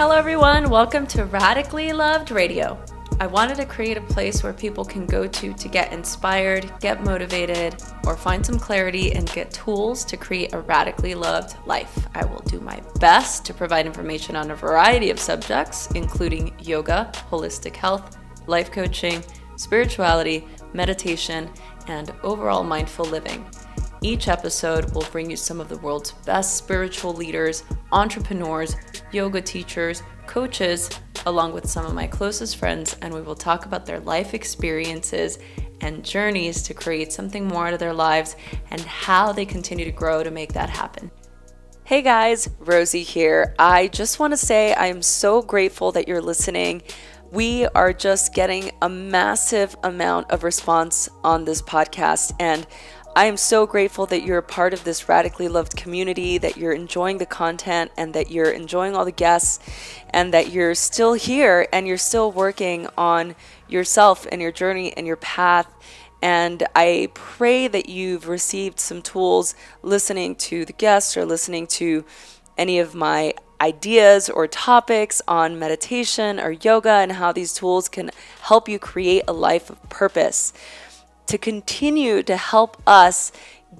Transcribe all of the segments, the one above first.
Hello, everyone. Welcome to Radically Loved Radio. I wanted to create a place where people can go to to get inspired, get motivated, or find some clarity and get tools to create a radically loved life. I will do my best to provide information on a variety of subjects, including yoga, holistic health, life coaching, spirituality, meditation, and overall mindful living. Each episode will bring you some of the world's best spiritual leaders, entrepreneurs, yoga teachers, coaches, along with some of my closest friends, and we will talk about their life experiences and journeys to create something more out of their lives and how they continue to grow to make that happen. Hey guys, Rosie here. I just want to say I am so grateful that you're listening. We are just getting a massive amount of response on this podcast, and I am so grateful that you're a part of this radically loved community, that you're enjoying the content, and that you're enjoying all the guests, and that you're still here and you're still working on yourself and your journey and your path. And I pray that you've received some tools listening to the guests or listening to any of my ideas or topics on meditation or yoga and how these tools can help you create a life of purpose to continue to help us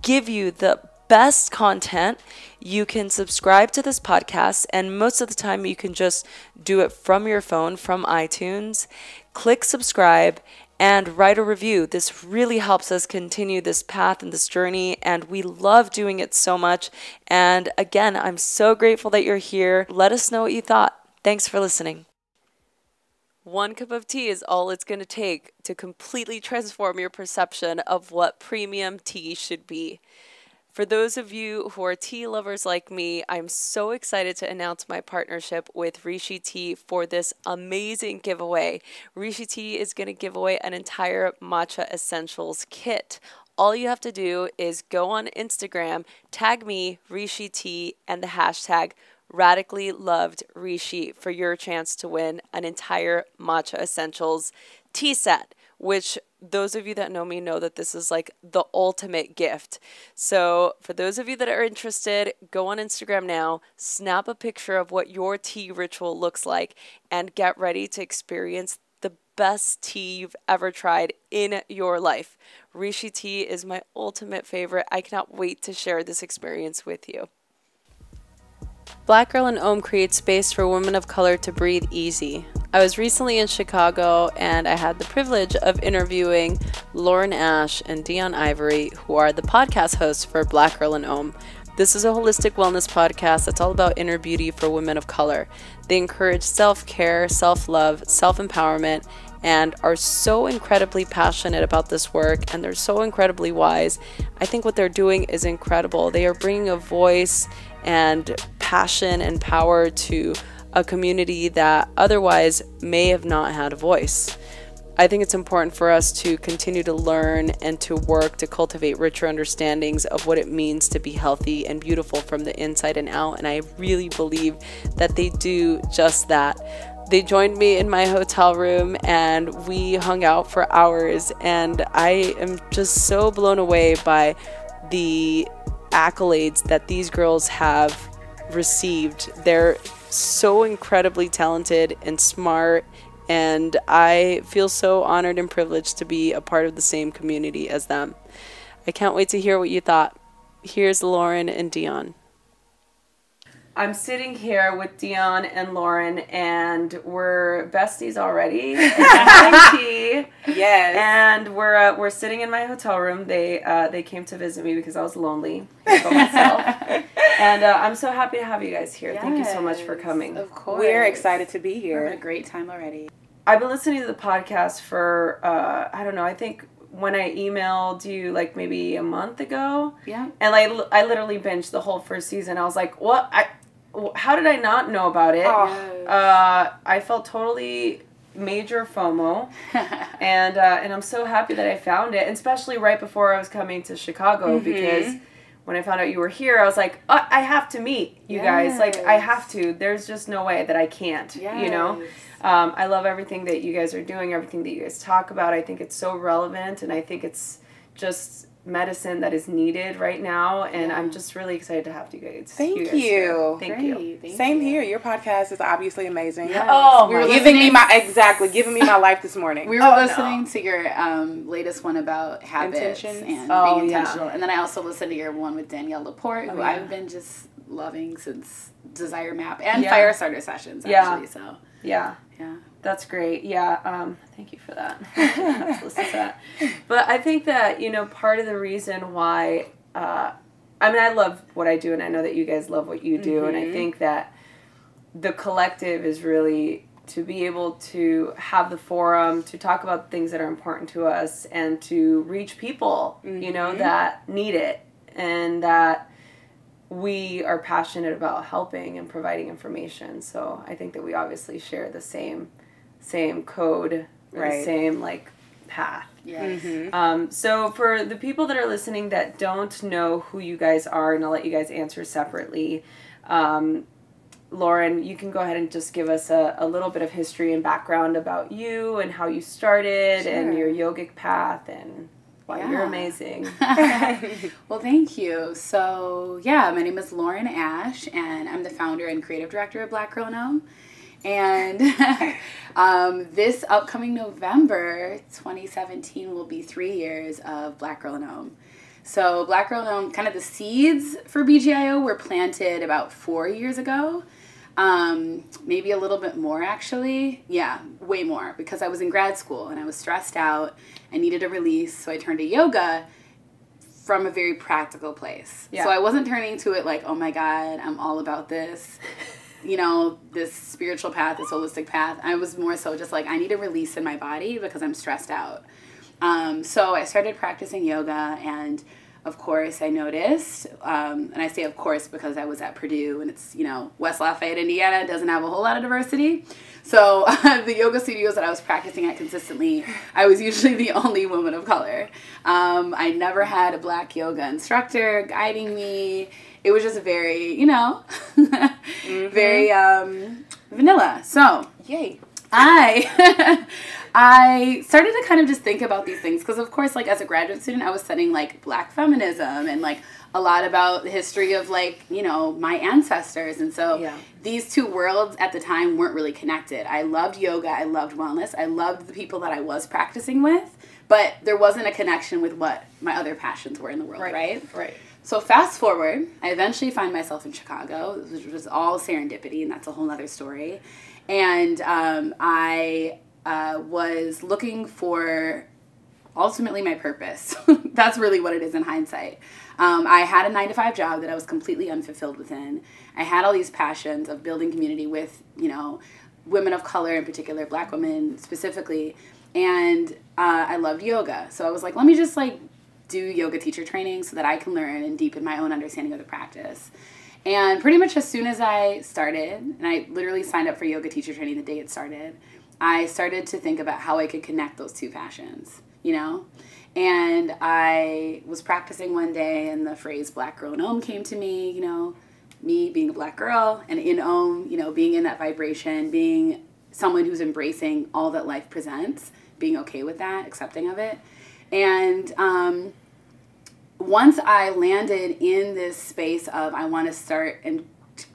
give you the best content, you can subscribe to this podcast. And most of the time, you can just do it from your phone, from iTunes. Click subscribe and write a review. This really helps us continue this path and this journey, and we love doing it so much. And again, I'm so grateful that you're here. Let us know what you thought. Thanks for listening. One cup of tea is all it's going to take to completely transform your perception of what premium tea should be. For those of you who are tea lovers like me, I'm so excited to announce my partnership with Rishi Tea for this amazing giveaway. Rishi Tea is going to give away an entire matcha essentials kit. All you have to do is go on Instagram, tag me, Rishi Tea, and the hashtag radically loved Rishi for your chance to win an entire Matcha Essentials tea set, which those of you that know me know that this is like the ultimate gift. So, for those of you that are interested, go on Instagram now, snap a picture of what your tea ritual looks like, and get ready to experience the best tea you've ever tried in your life. Rishi tea is my ultimate favorite. I cannot wait to share this experience with you. Black Girl in Om creates space for women of color to breathe easy. I was recently in Chicago and I had the privilege of interviewing Lauren Ash and Deun Ivory, who are the podcast hosts for Black Girl in Om. This is a holistic wellness podcast that's all about inner beauty for women of color. They encourage self care, self love, self empowerment, and are so incredibly passionate about this work and they're so incredibly wise. I think what they're doing is incredible. They are bringing a voice and passion and power to a community that otherwise may have not had a voice. I think it's important for us to continue to learn and to work to cultivate richer understandings of what it means to be healthy and beautiful from the inside and out. And I really believe that they do just that. They joined me in my hotel room and we hung out for hours. And I am just so blown away by the accolades that these girls have received. They're so incredibly talented and smart, and I feel so honored and privileged to be a part of the same community as them. I can't wait to hear what you thought. Here's Lauren and Deun. I'm sitting here with Deun and Lauren, and we're besties already. tea. Yes. And we're uh, we're sitting in my hotel room. They uh, they came to visit me because I was lonely by myself, and uh, I'm so happy to have you guys here. Yes. Thank you so much for coming. Of course, we're excited to be here. We're having a great time already. I've been listening to the podcast for uh, I don't know. I think when I emailed you like maybe a month ago. Yeah. And like I literally binged the whole first season. I was like, what? I how did I not know about it? Oh. Uh, I felt totally major FOMO, and uh, and I'm so happy that I found it, and especially right before I was coming to Chicago mm-hmm. because when I found out you were here, I was like, oh, I have to meet you yes. guys. Like I have to. There's just no way that I can't. Yes. You know. Um, I love everything that you guys are doing, everything that you guys talk about. I think it's so relevant, and I think it's just medicine that is needed right now and i'm just really excited to have you guys thank you, guys you thank Great. you thank same you. here your podcast is obviously amazing yes. oh we were giving me my exactly giving me my life this morning we were oh, listening no. to your um, latest one about habits Intentions. and oh, being intentional yeah. and then i also listened to your one with danielle laporte oh, who yeah. i've been just loving since desire map and yeah. fire starter sessions actually yeah. so yeah yeah that's great. Yeah. Um, thank you for that. listen to that. But I think that you know part of the reason why uh, I mean I love what I do and I know that you guys love what you do mm-hmm. and I mm-hmm. think that the collective is really to be able to have the forum to talk about things that are important to us and to reach people mm-hmm. you know mm-hmm. that need it and that we are passionate about helping and providing information so i think that we obviously share the same same code, right. the same like path. Yes. Mm-hmm. Um, so for the people that are listening that don't know who you guys are, and I'll let you guys answer separately. Um, Lauren, you can go ahead and just give us a, a little bit of history and background about you and how you started sure. and your yogic path and why yeah. you're amazing. well, thank you. So, yeah, my name is Lauren Ash, and I'm the founder and creative director of Black Girl in Om. And um, this upcoming November, 2017, will be three years of Black Girl in Om. So, Black Girl in Om, kind of the seeds for BGIO were planted about four years ago. Um, maybe a little bit more actually. Yeah, way more because I was in grad school and I was stressed out. I needed a release, so I turned to yoga from a very practical place. Yeah. So I wasn't turning to it like, oh my God, I'm all about this you know, this spiritual path, this holistic path. I was more so just like, I need a release in my body because I'm stressed out. Um, so I started practicing yoga, and of course, I noticed, um, and I say of course because I was at Purdue, and it's, you know, West Lafayette, Indiana doesn't have a whole lot of diversity. So uh, the yoga studios that I was practicing at consistently, I was usually the only woman of color. Um, I never had a black yoga instructor guiding me it was just very, you know, mm-hmm. very um, vanilla. So, yay. I I started to kind of just think about these things because of course like as a graduate student I was studying like black feminism and like a lot about the history of like, you know, my ancestors and so yeah. these two worlds at the time weren't really connected. I loved yoga, I loved wellness, I loved the people that I was practicing with, but there wasn't a connection with what my other passions were in the world, right? Right. right. So fast forward, I eventually find myself in Chicago, which was all serendipity, and that's a whole other story. And um, I uh, was looking for ultimately my purpose. that's really what it is in hindsight. Um, I had a nine to five job that I was completely unfulfilled within. I had all these passions of building community with, you know, women of color in particular, black women specifically. And uh, I loved yoga. So I was like, let me just like do yoga teacher training so that I can learn and deepen my own understanding of the practice. And pretty much as soon as I started, and I literally signed up for yoga teacher training the day it started, I started to think about how I could connect those two passions, you know? And I was practicing one day, and the phrase black girl in Om came to me, you know, me being a black girl, and in Om, you know, being in that vibration, being someone who's embracing all that life presents, being okay with that, accepting of it. And um, once I landed in this space of I want to start and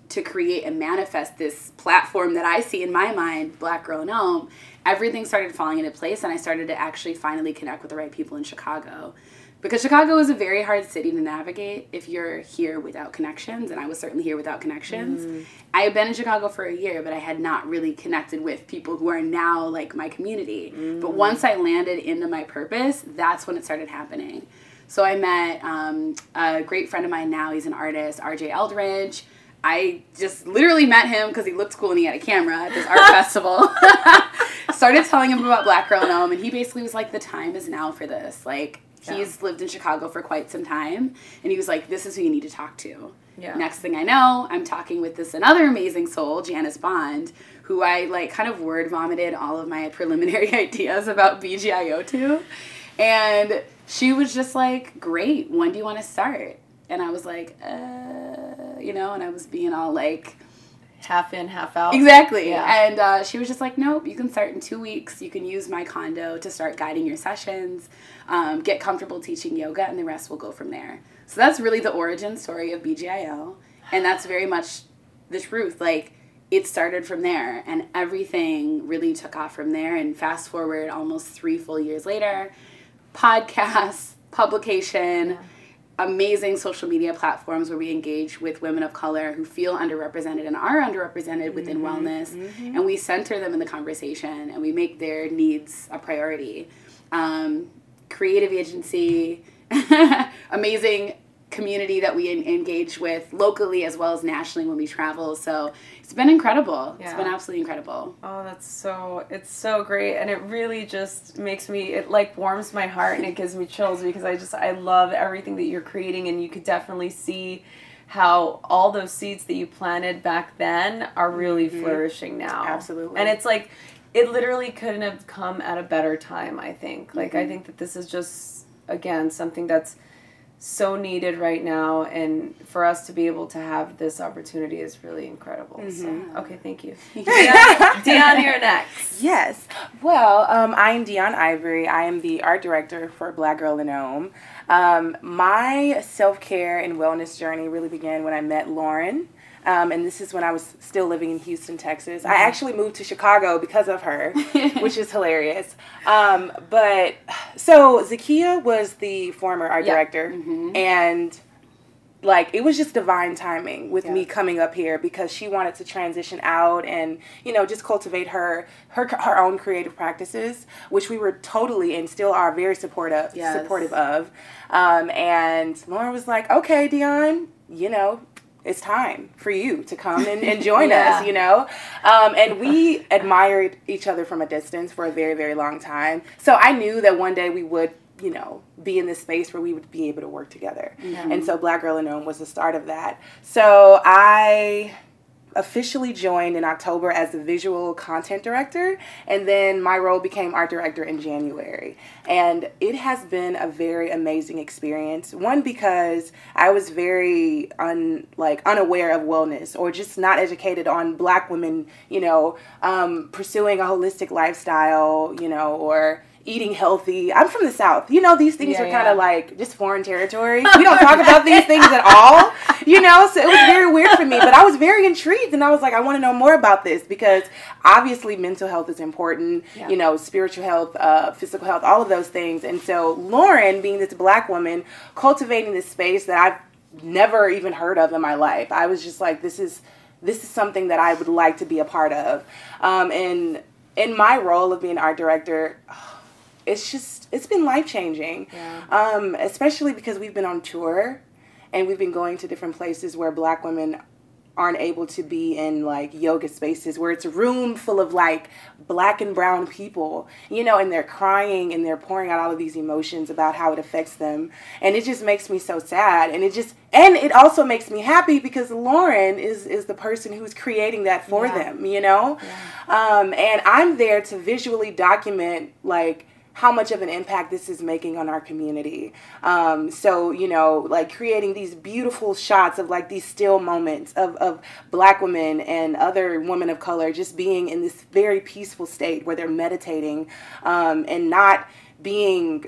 to create and manifest this platform that I see in my mind, Black Girl in Om, everything started falling into place and I started to actually finally connect with the right people in Chicago. Because Chicago is a very hard city to navigate if you're here without connections, and I was certainly here without connections. Mm. I had been in Chicago for a year, but I had not really connected with people who are now like my community. Mm. But once I landed into my purpose, that's when it started happening. So I met um, a great friend of mine now. He's an artist, RJ Eldridge. I just literally met him because he looked cool and he had a camera at this art festival. Started telling him about Black Girl in Om, and he basically was like, "The time is now for this." Like he's lived in Chicago for quite some time, and he was like, "This is who you need to talk to." Yeah. Next thing I know, I'm talking with this another amazing soul, Janice Bond, who I like kind of word vomited all of my preliminary ideas about BGIO to, and she was just like, Great, when do you want to start? And I was like, uh, you know, and I was being all like half in, half out. Exactly. Yeah. And uh, she was just like, nope, you can start in two weeks. You can use my condo to start guiding your sessions, um, get comfortable teaching yoga, and the rest will go from there. So that's really the origin story of BGIO. And that's very much the truth. Like, it started from there, and everything really took off from there. And fast forward almost three full years later, podcasts, publication. Yeah. amazing social media platforms where we engage with women of color who feel underrepresented and are underrepresented within Mm-hmm, wellness and we center them in the conversation and we make their needs a priority. Um, creative agency amazing community that we engage with locally as well as nationally when we travel. So it's been incredible It's been absolutely incredible Oh, that's so it's so great and it really just makes me it like warms my heart and it gives me chills because I just I love everything that you're creating and you could definitely see how all those seeds that you planted back then are really mm-hmm. flourishing now. Absolutely. And it's like it literally couldn't have come at a better time, I think. Like I mm-hmm. think that this is just again something that's so needed right now and for us to be able to have this opportunity is really incredible. So okay, thank you. Deun, Deun, you're next. Yes. Well, um, I'm Deun Ivory. I am the art director for Black Girl in Om. Um, my self care and wellness journey really began when I met Lauren. Um, and this is when I was still living in Houston, Texas. I actually moved to Chicago because of her, which is hilarious. Um, but so Zakia was the former art Yeah. director, and like it was just divine timing with me coming up here because she wanted to transition out and you know just cultivate her her her own creative practices which we were totally and still are very supportive Yes. supportive of um, and Lauren was like okay Deun you know it's time for you to come and, and join Yeah. us you know um, and we admired each other from a distance for a very very long time so I knew that one day we would you know, be in this space where we would be able to work together. And so Black Girl in Om was the start of that. So I officially joined in October as the visual content director, and then my role became art director in January. And it has been a very amazing experience. One because I was very un like unaware of wellness or just not educated on black women, you know, um, pursuing a holistic lifestyle, you know, or eating healthy. I'm from the South. You know, these things Yeah, are kind yeah. of like just foreign territory. We don't talk about these things at all. You know, so it was very weird for me. But I was very intrigued and I was like, I want to know more about this because obviously mental health is important, Yeah. you know, spiritual health, uh, physical health, all of those things. And so Lauren, being this black woman, cultivating this space that I've never even heard of in my life. I was just like, this is this is something that I would like to be a part of. Um, and in my role of being art director, it's just it's been life changing. Yeah. Um, especially because we've been on tour and we've been going to different places where black women aren't able to be in like yoga spaces where it's a room full of like black and brown people, you know, and they're crying and they're pouring out all of these emotions about how it affects them. And it just makes me so sad. And it just and it also makes me happy because Lauren is is the person who's creating that for Yeah. them, you know? Um, and I'm there to visually document like how much of an impact this is making on our community. Um, so, you know, like creating these beautiful shots of like these still moments of, of black women and other women of color just being in this very peaceful state where they're meditating um, and not being,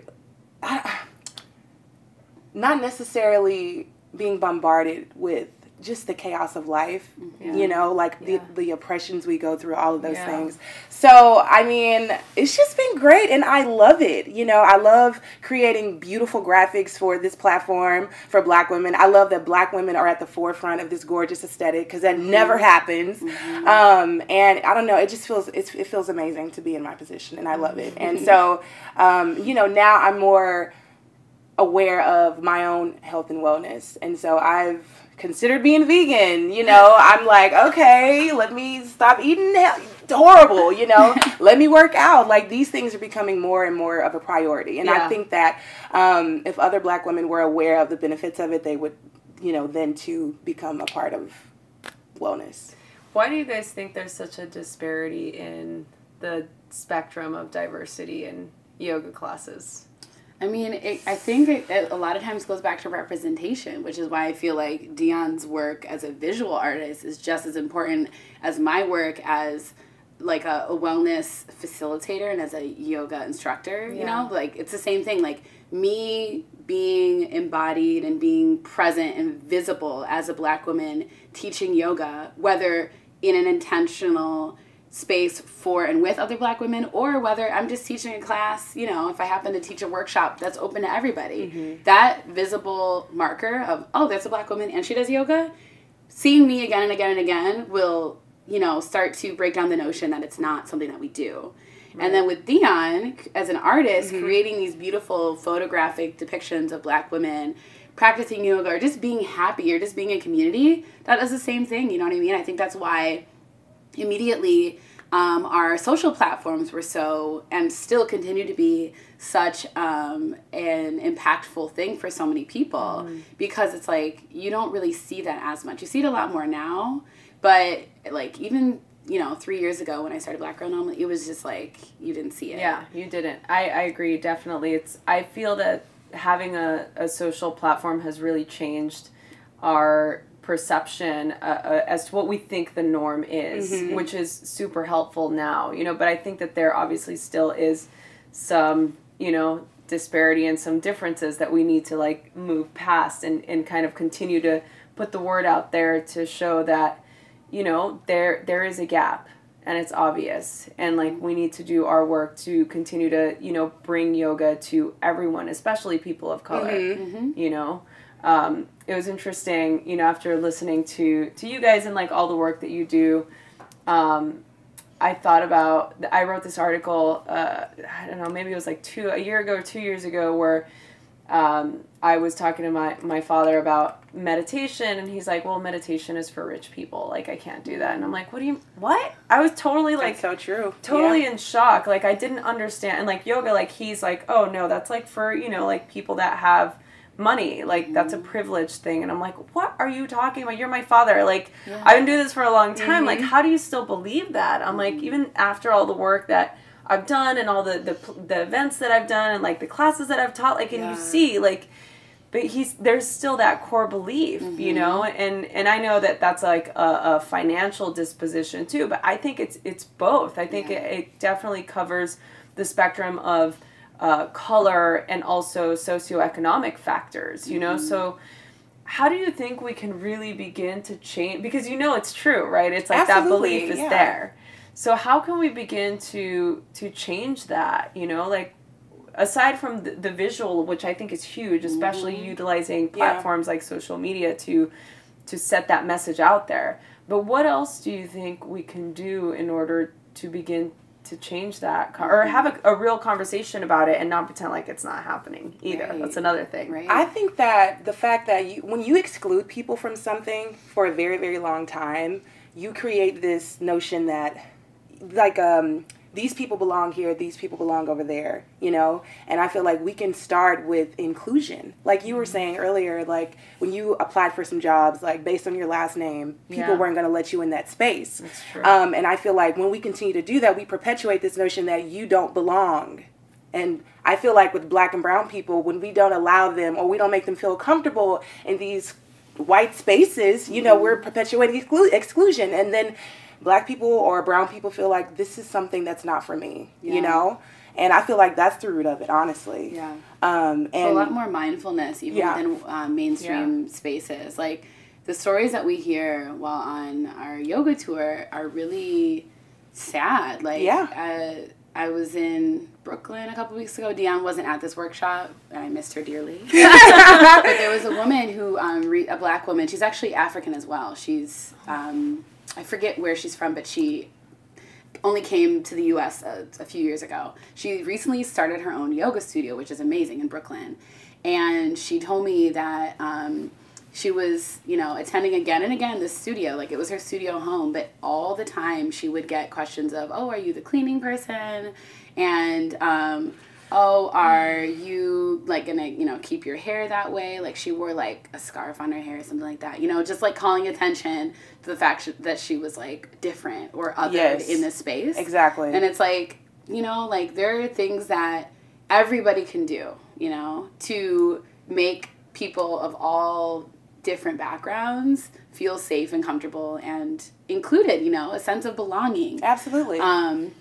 not necessarily being bombarded with just the chaos of life, you know, like the, Yeah. the oppressions we go through, all of those Yeah. things. So, I mean, it's just been great and I love it. You know, I love creating beautiful graphics for this platform for black women. I love that black women are at the forefront of this gorgeous aesthetic because that never happens. Um, and I don't know, it just feels, it's, it feels amazing to be in my position and I love it. And so, um, you know, now I'm more aware of my own health and wellness. And so I've considered being vegan. You know, I'm like, okay, let me stop eating horrible, you know, let me work out. Like these things are becoming more and more of a priority. And Yeah. I think that um, if other black women were aware of the benefits of it, they would, you know, then too become a part of wellness. Why do you guys think there's such a disparity in the spectrum of diversity in yoga classes? I mean, it, I think it, it, a lot of times goes back to representation, which is why I feel like Deun's work as a visual artist is just as important as my work as like a, a wellness facilitator and as a yoga instructor. You know, like it's the same thing. Like me being embodied and being present and visible as a black woman teaching yoga, whether in an intentional space for and with other black women or whether I'm just teaching a class, you know, if I happen to teach a workshop that's open to everybody. Mm-hmm. That visible marker of, oh, that's a black woman and she does yoga, seeing me again and again and again will, you know, start to break down the notion that it's not something that we do. Right. And then with Deun, as an artist, mm-hmm. creating these beautiful photographic depictions of black women practicing yoga or just being happy or just being in community, that is the same thing, you know what I mean? I think that's why immediately um, our social platforms were so and still continue to be such um, an impactful thing for so many people mm. because it's like you don't really see that as much. You see it a lot more now, but like even you know three years ago when I started Black Girl in Om, it was just like you didn't see it. Yeah, you didn't. I I agree definitely. It's I feel that having a, a social platform has really changed our perception uh, uh, as to what we think the norm is, mm-hmm. which is super helpful now, you know. But I think that there obviously still is some, you know, disparity and some differences that we need to like move past and, and kind of continue to put the word out there to show that, you know, there there is a gap and it's obvious and like we need to do our work to continue to you know bring yoga to everyone especially people of color mm-hmm. you know um, it was interesting, you know, after listening to to you guys and like all the work that you do. Um, I thought about I wrote this article. Uh, I don't know, maybe it was like two a year ago or two years ago, where um, I was talking to my my father about meditation, and he's like, "Well, meditation is for rich people. Like, I can't do that." And I'm like, "What do you? What?" I was totally like, that's so true. Totally yeah. in shock. Like, I didn't understand. And like yoga, like he's like, "Oh no, that's like for you know like people that have." Money like that's a privileged thing and i'm like what are you talking about you're my father like yeah. i've been doing this for a long time mm-hmm. like how do you still believe that i'm like even after all the work that i've done and all the the, the events that i've done and like the classes that i've taught like and yeah. you see like but he's there's still that core belief mm-hmm. you know and and i know that that's like a, a, financial disposition too but i think it's it's both i think yeah. it, it definitely covers the spectrum of uh, color and also socioeconomic factors, you know? Mm-hmm. So, how do you think we can really begin to change? Because you know it's true, right? It's like Absolutely, that belief is yeah. there. So, how can we begin to to change that? You know, like aside from the, the visual, which I think is huge, especially mm-hmm. utilizing platforms yeah. like social media to to set that message out there. But what else do you think we can do in order to begin to change that or have a, a, real conversation about it and not pretend like it's not happening either. Right. that's another thing right? I think that the fact that you when you exclude people from something for a very very long time you create this notion that like um these people belong here, these people belong over there, you know? And I feel like we can start with inclusion. Like you were mm-hmm. saying earlier, like when you applied for some jobs, like based on your last name, people yeah. weren't going to let you in that space. That's true. Um, and I feel like when we continue to do that, we perpetuate this notion that you don't belong. And I feel like with black and brown people, when we don't allow them or we don't make them feel comfortable in these white spaces, you know, mm-hmm. we're perpetuating exclu- exclusion. And then black people or brown people feel like this is something that's not for me, yeah. you know? And I feel like that's the root of it, honestly. Yeah. Um, and so a lot more mindfulness, even yeah. within uh, mainstream yeah. spaces. Like the stories that we hear while on our yoga tour are really sad. Like, yeah. Uh, I was in Brooklyn a couple weeks ago. Deun wasn't at this workshop, and I missed her dearly. but there was a woman who, um, re- a black woman. She's actually African as well. She's um, I forget where she's from, but she only came to the US a, a, few years ago. She recently started her own yoga studio, which is amazing in Brooklyn. And she told me that um, she was, you know, attending again and again this studio. Like it was her studio home, but all the time she would get questions of, oh, are you the cleaning person? And, um, oh, are you like gonna, you know, keep your hair that way? Like she wore like a scarf on her hair or something like that, you know, just like calling attention to the fact that she was like different or othered yes, in this space. Exactly. And it's like, you know, like there are things that everybody can do. you know, to make people of all different backgrounds feel safe and comfortable and included, you know, a sense of belonging. Absolutely. Um,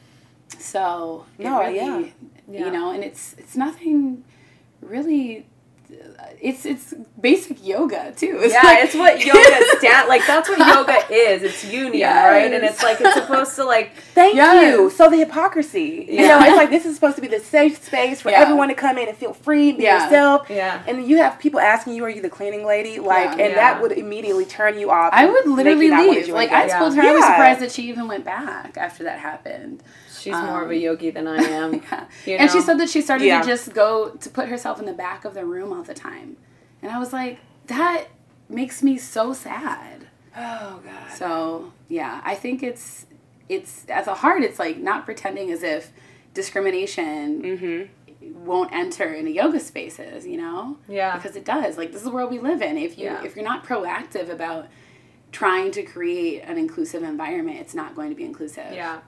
so No, really, yeah. Yeah. you know, and it's it's nothing really. It's it's basic yoga too. It's yeah, like- it's what yoga stand like. That's what yoga is. It's union, right? And it's like it's supposed to like Thank Yes. you. So the hypocrisy. You know, it's like this is supposed to be the safe space for Yeah. everyone to come in and feel free, be Yeah. yourself. Yeah. And you have people asking you, "Are you the cleaning lady?" Like, Yeah. and Yeah. that would immediately turn you off. I would literally you not wanna leave. Like you. I told her, I was Yeah. surprised that she even went back after that happened. She's more of a Um, yogi than I am. Yeah. You And she said that she started Yeah. to just go to put herself in the back of the room all the time. And I was like, that makes me so sad. Oh God. So yeah, I think it's it's at the heart it's like not pretending as if discrimination Mm-hmm. won't enter into yoga spaces, you know? Yeah. Because it does. Like this is the world we live in. If you Yeah. if you're not proactive about trying to create an inclusive environment, it's not going to be inclusive. Yeah,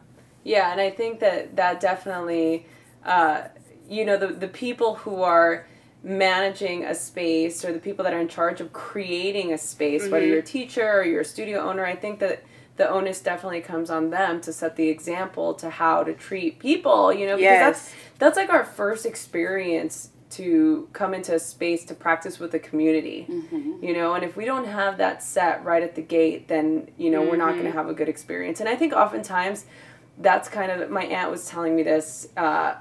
yeah, and I think that that definitely, uh, you know, the the people who are managing a space or the people that are in charge of creating a space, whether Mhm. you're a teacher or you're a studio owner, I think that the onus definitely comes on them to set the example to how to treat people. You know, because that's Yes. that's like our first experience to come into a space to practice with the community Mm-hmm. you know and if we don't have that set right at the gate then you know we're not going to have a good experience and i think oftentimes that's kind of my aunt was telling me this uh,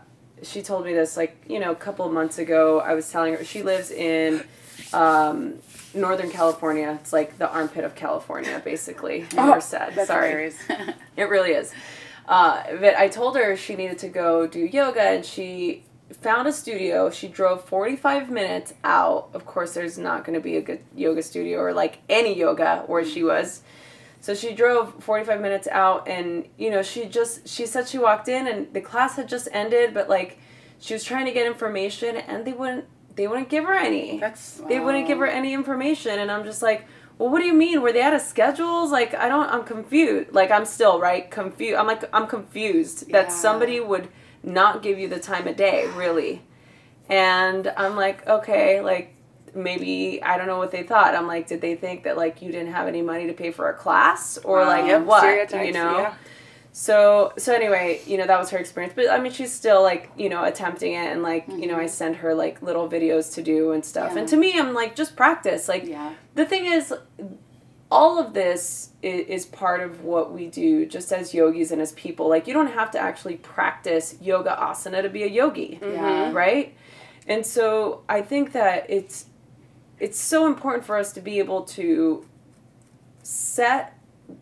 she told me this like you know a couple of months ago i was telling her she lives in um, northern california it's like the armpit of california basically Oh, said. Sorry it really is. Uh, but I told her she needed to go do yoga, and she found a studio. She drove 45 minutes out. Of course, there's not going to be a good yoga studio or like any yoga where she was. So she drove 45 minutes out, and you know, she just, she said she walked in, and the class had just ended, but like, she was trying to get information, and they wouldn't, they wouldn't give her any. That's they wouldn't give her any information and i'm just like well what do you mean? Were they out of schedules? Like i don't i'm confused like i'm still right confused i'm like i'm confused that Yeah. somebody would not give you the time of day really. And i'm like okay like maybe i don't know what they thought i'm like did they think that like you didn't have any money to pay for a class or like what stereotypes, you know yeah. so so anyway, you know that was her experience, but I mean she's still like you know attempting it, and like you know I mm-hmm. send her like little videos to do and stuff, Yeah. and to me I'm like just practice. Like Yeah. the thing is, all of this is, is part of what we do just as yogis and as people. Like you don't have to actually practice yoga asana to be a yogi, Yeah. right? And so I think that it's it's so important for us to be able to set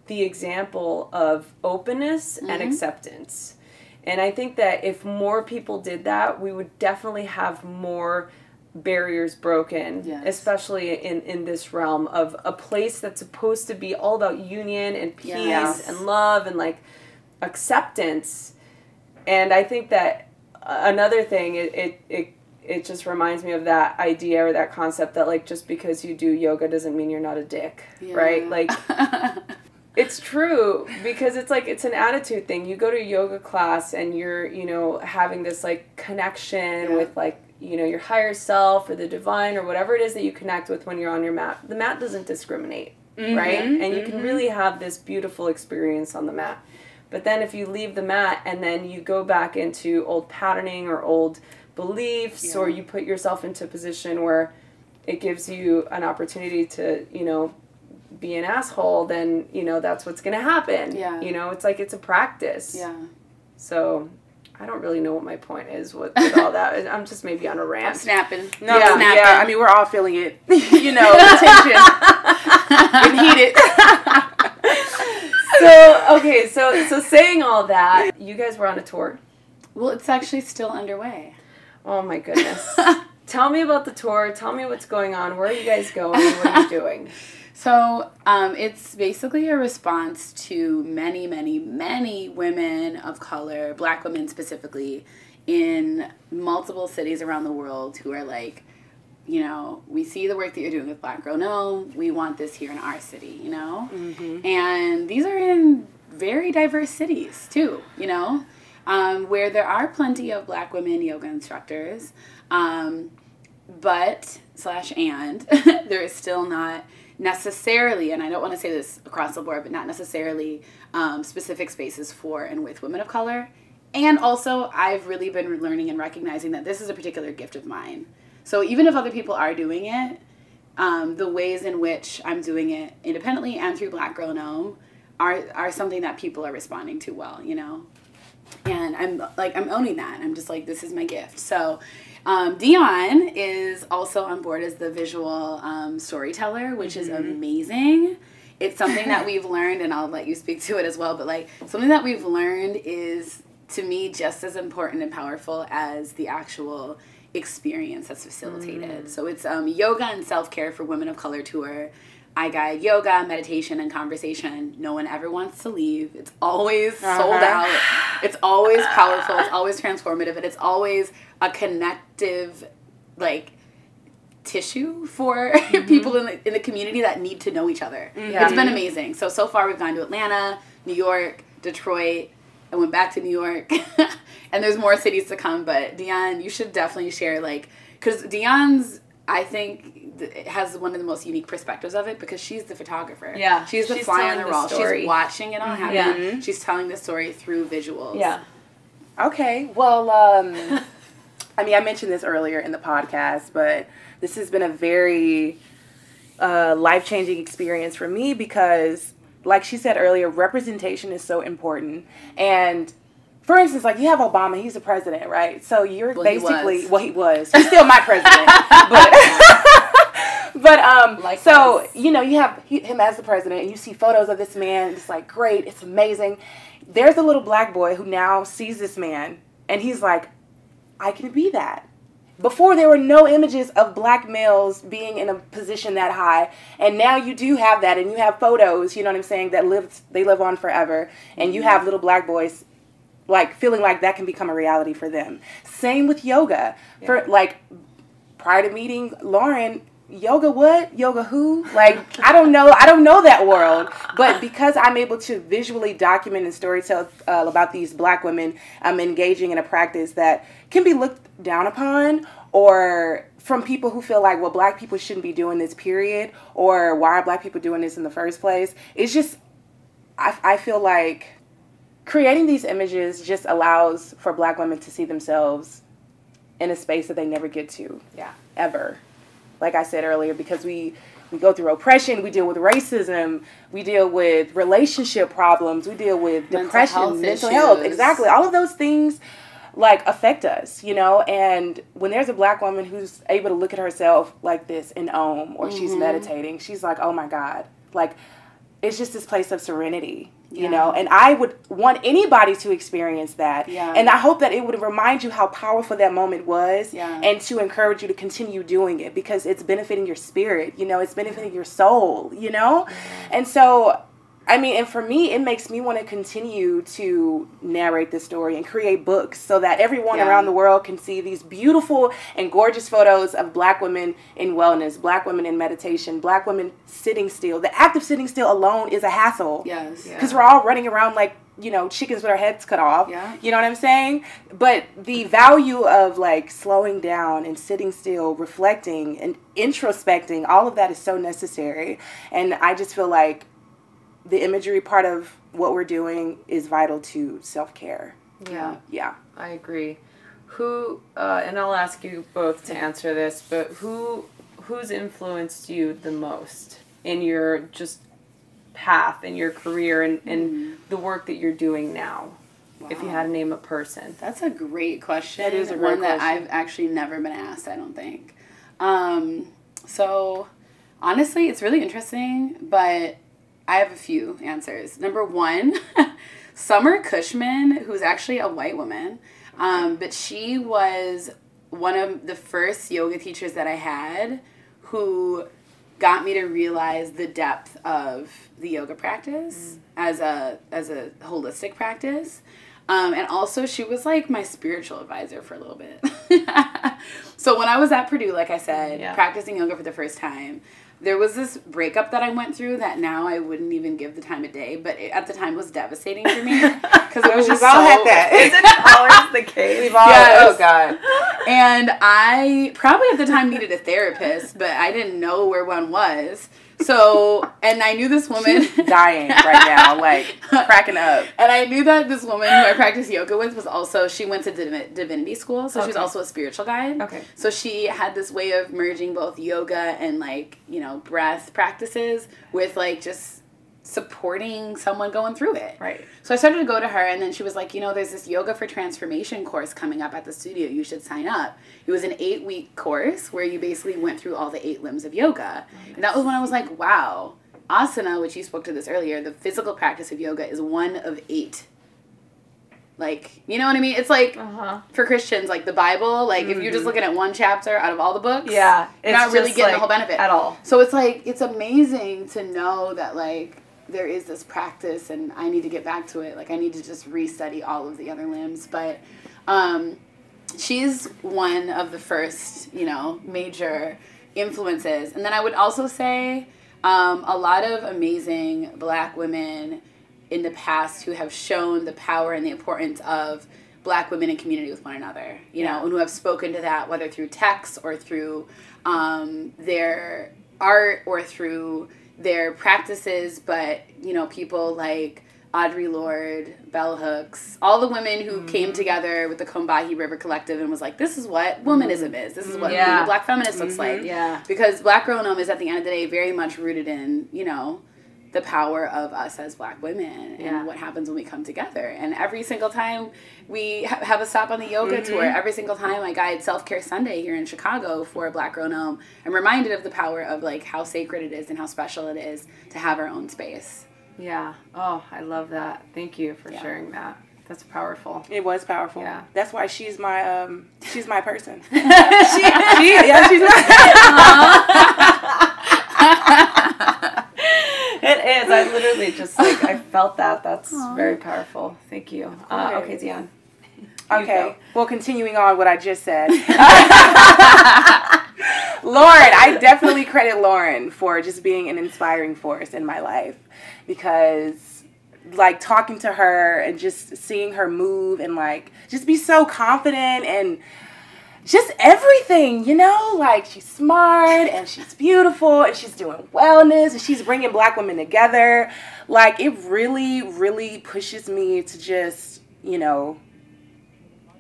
the example of openness and Mhm. acceptance. And I think that if more people did that, we would definitely have more barriers broken, Yes. especially in, in this realm of a place that's supposed to be all about union and peace Yes. and love and like acceptance. And I think that uh, another thing, it, it, it, it just reminds me of that idea or that concept that like just because you do yoga doesn't mean you're not a dick, right? Like it's true because it's like it's an attitude thing. You go to yoga class and you're, you know, having this like connection Yeah. with like, you know, your higher self or the divine or whatever it is that you connect with when you're on your mat. The mat doesn't discriminate, mm-hmm. right? And you can mm-hmm. really have this beautiful experience on the mat. But then if you leave the mat and then you go back into old patterning or old beliefs or you put yourself into a position where it gives you an opportunity to, you know, be an asshole, then, you know, that's what's going to happen. Yeah. You know, it's like it's a practice. yeah. So I don't really know what my point is with, with all that. I'm just maybe on a I'm rant. snapping. No, Yeah, yeah, snapping. I mean we're all feeling it. you know, the tension and heated. so, okay, so so saying all that, you guys were on a tour. well, it's actually still underway. Oh my goodness. Tell me about the tour. Tell me what's going on. Where are you guys going? What are you doing? So um, it's basically a response to many, many, many women of color, black women specifically, in multiple cities around the world who are like, you know, we see the work that you're doing with Black Girl No, we want this here in our city, you know? And these are in very diverse cities too, you know? Um, where there are plenty of black women yoga instructors, um, but slash and there is still not necessarily, and I don't want to say this across the board, but not necessarily um, specific spaces for and with women of color. And also, I've really been learning and recognizing that this is a particular gift of mine. So even if other people are doing it, um, the ways in which I'm doing it independently and through Black Girl in Om are are something that people are responding to well, you know. And I'm like I'm owning that. I'm just like this is my gift. So um, Deun is also on board as the visual um, storyteller, which is amazing. It's something that we've learned, and I'll let you speak to it as well. But like something that we've learned is to me just as important and powerful as the actual experience that's facilitated. So it's um, yoga and self care for women of color tour. I guide yoga, meditation, and conversation. No one ever wants to leave. It's always uh-huh. sold out. It's always powerful. It's always transformative, and it's always a connective, like tissue for mm-hmm. people in the, in the community that need to know each other. It's been amazing. So so far we've gone to Atlanta, New York, Detroit. I went back to New York, and there's more cities to come. But Deun, you should definitely share like because Deun's I think th- has one of the most unique perspectives of it because she's the photographer. Yeah, she's the she's fly on the the wall. story. She's watching it all happen. Yeah. She's telling the story through visuals. Yeah. Okay, well, um, I mean, I mentioned this earlier in the podcast, but this has been a very uh, life changing experience for me because, like she said earlier, representation is so important. And for instance, like you have Obama, he's the president, right? So you're Well, he basically, was. well, he was. He's still my president. but, but, um, like so, you know, you have him as the president, and you see photos of this man, it's like, great, it's amazing. There's a little black boy who now sees this man, and he's like, I can be that. Before there were no images of black males being in a position that high, and now you do have that, and you have photos. You know what I'm saying? That live they live on forever, and you have little black boys, like feeling like that can become a reality for them. Same with yoga. For like prior to meeting Lauren, yoga what? Yoga who? Like I don't know. I don't know that world. But because I'm able to visually document and storytell uh, about these black women, I'm engaging in a practice that can be looked down upon or from people who feel like well black people shouldn't be doing this period or why are black people doing this in the first place it's just i, I feel like creating these images just allows for black women to see themselves in a space that they never get to Yeah. ever like i said earlier because we we go through oppression we deal with racism we deal with relationship problems we deal with Mental depression health mental health exactly. All of those things like affect us you know? And when there's a black woman who's able to look at herself like this in om or she's Mm-hmm. meditating she's like oh my god. Like it's just this place of serenity you Yeah. know and i would want anybody to experience that Yeah. and i hope that it would remind you how powerful that moment was Yeah. and to encourage you to continue doing it because it's benefiting your spirit you know it's benefiting your soul you know and so i mean and for me it makes me want to continue to narrate this story and create books so that everyone Yeah. around the world can see these beautiful and gorgeous photos of black women in wellness black women in meditation black women sitting still the act of sitting still alone is a hassle Yes. because we're all running around like you know chickens with our heads cut off Yeah. you know what i'm saying but the value of like slowing down and sitting still reflecting and introspecting all of that is so necessary and i just feel like the imagery part of what we're doing is vital to self-care Yeah. yeah I agree. Who uh, and I'll ask you both to answer this, but who who's influenced you the most in your just path in your career and, and the work that you're doing now? If you had to name a person. That's a great question. That is a one that question. I've actually never been asked. I don't think. Um, so honestly, it's really interesting, but I have a few answers. Number one, Summer Cushman, who's actually a white woman, um, but she was one of the first yoga teachers that I had who got me to realize the depth of the yoga practice as a as a holistic practice. Um, and also, she was like my spiritual advisor for a little bit. so when I was at Purdue, like I said, Yeah. practicing yoga for the first time, there was this breakup that I went through that now I wouldn't even give the time of day, but it, at the time was devastating for me because it was We've just all so, had oh. that. Isn't it always the case? We've all. Yes. Oh God. And I probably at the time needed a therapist, but I didn't know where one was. So, and I knew this woman. Dying right now, like cracking up. And I knew that this woman who I practiced yoga with was also, she went to divi- divinity school, so she was also a spiritual guide. Okay. So she had this way of merging both yoga and like, you know, breath practices with like just supporting someone going through it. Right. So I started to go to her, and then she was like, you know, there's this yoga for transformation course coming up at the studio. You should sign up. It was an eight week course where you basically went through all the eight limbs of yoga. And that was when I was like, wow, asana, which you spoke to this earlier, the physical practice of yoga is one of eight. Like, you know what I mean? It's like Uh huh. for Christians, like the Bible, like if you're just looking at one chapter out of all the books, Yeah. you're not really getting the whole benefit at all. so it's like it's amazing to know that like there is this practice and I need to get back to it. Like I need to just restudy all of the other limbs. But um she's one of the first, you know, major influences. And then I would also say um, a lot of amazing black women in the past who have shown the power and the importance of black women in community with one another, you know, and who have spoken to that whether through text or through um, their art or through their practices, but you know, people like Audre Lorde, Bell Hooks, all the women who mm-hmm. came together with the Combahee River Collective and was like, this is what womanism mm-hmm. is. This is what being a black feminist looks like. Mm-hmm. Yeah. Because Black Girl is at the end of the day very much rooted in, you know, the power of us as black women Yeah. and what happens when we come together. And every single time we ha- have a stop on the yoga tour, every single time I guide Self Care Sunday here in Chicago for a Black Girl in Om, I'm reminded of the power of like how sacred it is and how special it is to have our own space. Yeah. Oh, I love that. Thank you for Yeah. sharing that. That's powerful. It was powerful. Yeah. That's why she's my um she's my person. she, yeah, she's It is. I literally just like I felt that. That's very powerful. Thank you. Uh, okay. Deun. Okay. Well, continuing on what I just said. Lauren, I definitely credit Lauren for just being an inspiring force in my life because like talking to her and just seeing her move and like just be so confident and just everything, you know? Like she's smart and she's beautiful and she's doing wellness and she's bringing black women together. Like it really really pushes me to just, you know,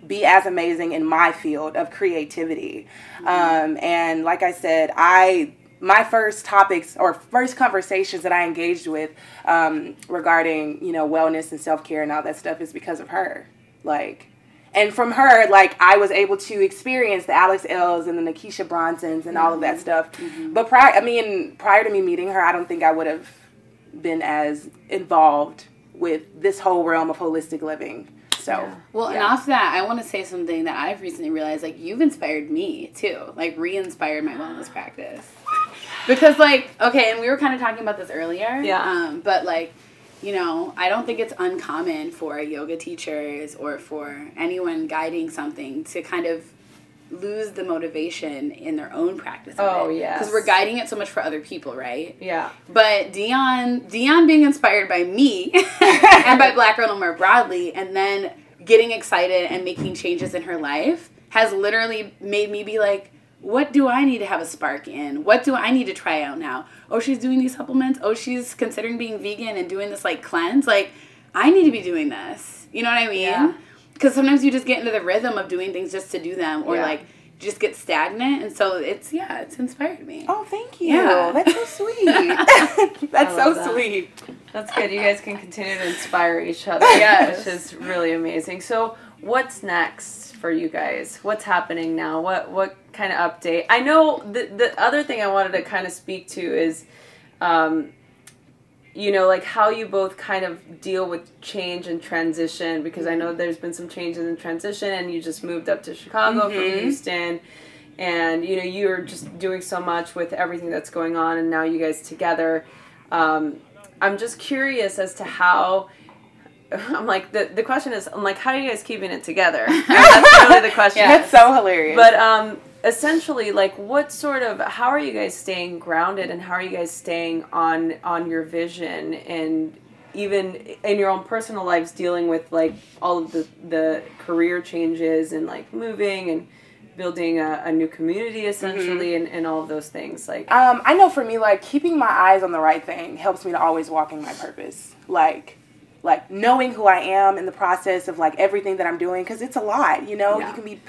be as amazing in my field of creativity. Um, and like I said, I my first topics or first conversations that I engaged with um, regarding you know wellness and self care and all that stuff is because of her. Like, and from her, like I was able to experience the Alex Elle's and the Nakisha Bronsons and all of that stuff. But prior, I mean, prior to me meeting her, I don't think I would have been as involved with this whole realm of holistic living. So, Well, and yeah. off that, I want to say something that I've recently realized. Like, you've inspired me too. Like, re-inspired my wellness practice. Because, like, okay, and we were kind of talking about this earlier. Yeah. Um, but like, you know, I don't think it's uncommon for yoga teachers or for anyone guiding something to kind of lose the motivation in their own practice. Oh, yeah, Because we're guiding it so much for other people, right? Yeah. But Deun, Deun being inspired by me and by Black Girl more broadly, and then getting excited and making changes in her life has literally made me be like, what do I need to have a spark in? What do I need to try out now? Oh, she's doing these supplements. Oh, she's considering being vegan and doing this like cleanse. Like, I need to be doing this. You know what I mean? Yeah. Because sometimes you just get into the rhythm of doing things just to do them, or Yeah. like just get stagnant. And so it's yeah, it's inspired me. Oh, thank you. Yeah. That's so sweet. That's so that. sweet. That's good. You guys can continue to inspire each other. Yes. Which is really amazing. So what's next for you guys? What's happening now? What what kind of update? I know the the other thing I wanted to kind of speak to is um you know like how you both kind of deal with change and transition because I know there's been some changes in transition and you just moved up to Chicago from Houston and you know you're just doing so much with everything that's going on and now you guys together um, i'm just curious as to how i'm like the, the question is i'm like how are you guys keeping it together that's really the question Yeah. That's so hilarious. but um essentially like what sort of how are you guys staying grounded and how are you guys staying on on your vision and even in your own personal lives dealing with like all of the the career changes and like moving and building a, a new community essentially Mm-hmm. and, and all of those things like Um, I know for me, like keeping my eyes on the right thing helps me to always walk in my purpose. Like, like knowing who I am in the process of like everything that I'm doing, because it's a lot. You know, Yeah. you can be,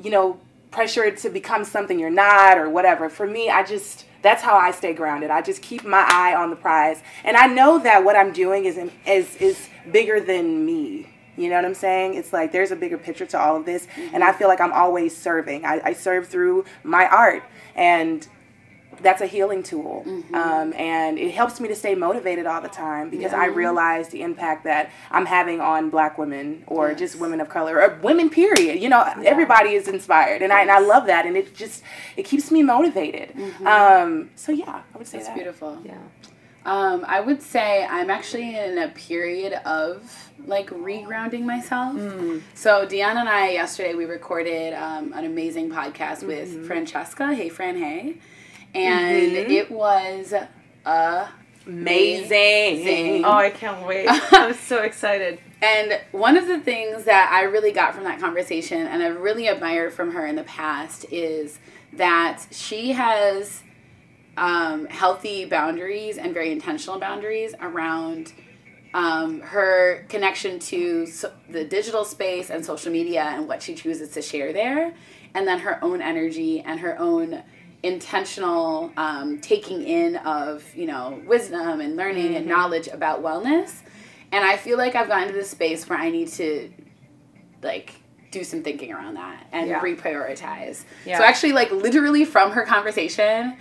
you know, pressured to become something you're not or whatever. For me, I just that's how I stay grounded. I just keep my eye on the prize, and I know that what I'm doing is is is bigger than me. You know what I'm saying? It's like there's a bigger picture to all of this, and I mm-hmm. feel like I'm always serving. I, I serve through my art, and that's a healing tool. Um, and it helps me to stay motivated all the time because I realize the impact that I'm having on black women or just women of color or women, period. You know, everybody is inspired. And, I, and I love that. And it just, it keeps me motivated. Um, so yeah, I would say It's that. beautiful. yeah Um, I would say I'm actually in a period of like regrounding myself. So Deun and I yesterday we recorded um, an amazing podcast with Francesca. Hey Fran, hey, and it was Amazing. oh i can't wait. I'm so excited. And one of the things that I really got from that conversation and I've really admired from her in the past is that she has um, healthy boundaries and very intentional boundaries around um, her connection to so- the digital space and social media and what she chooses to share there, and then her own energy and her own intentional um, taking in of you know wisdom and learning and knowledge about wellness. And I feel like I've gotten to this space where I need to like do some thinking around that and Yeah. reprioritize. Yeah. So actually like literally from her conversation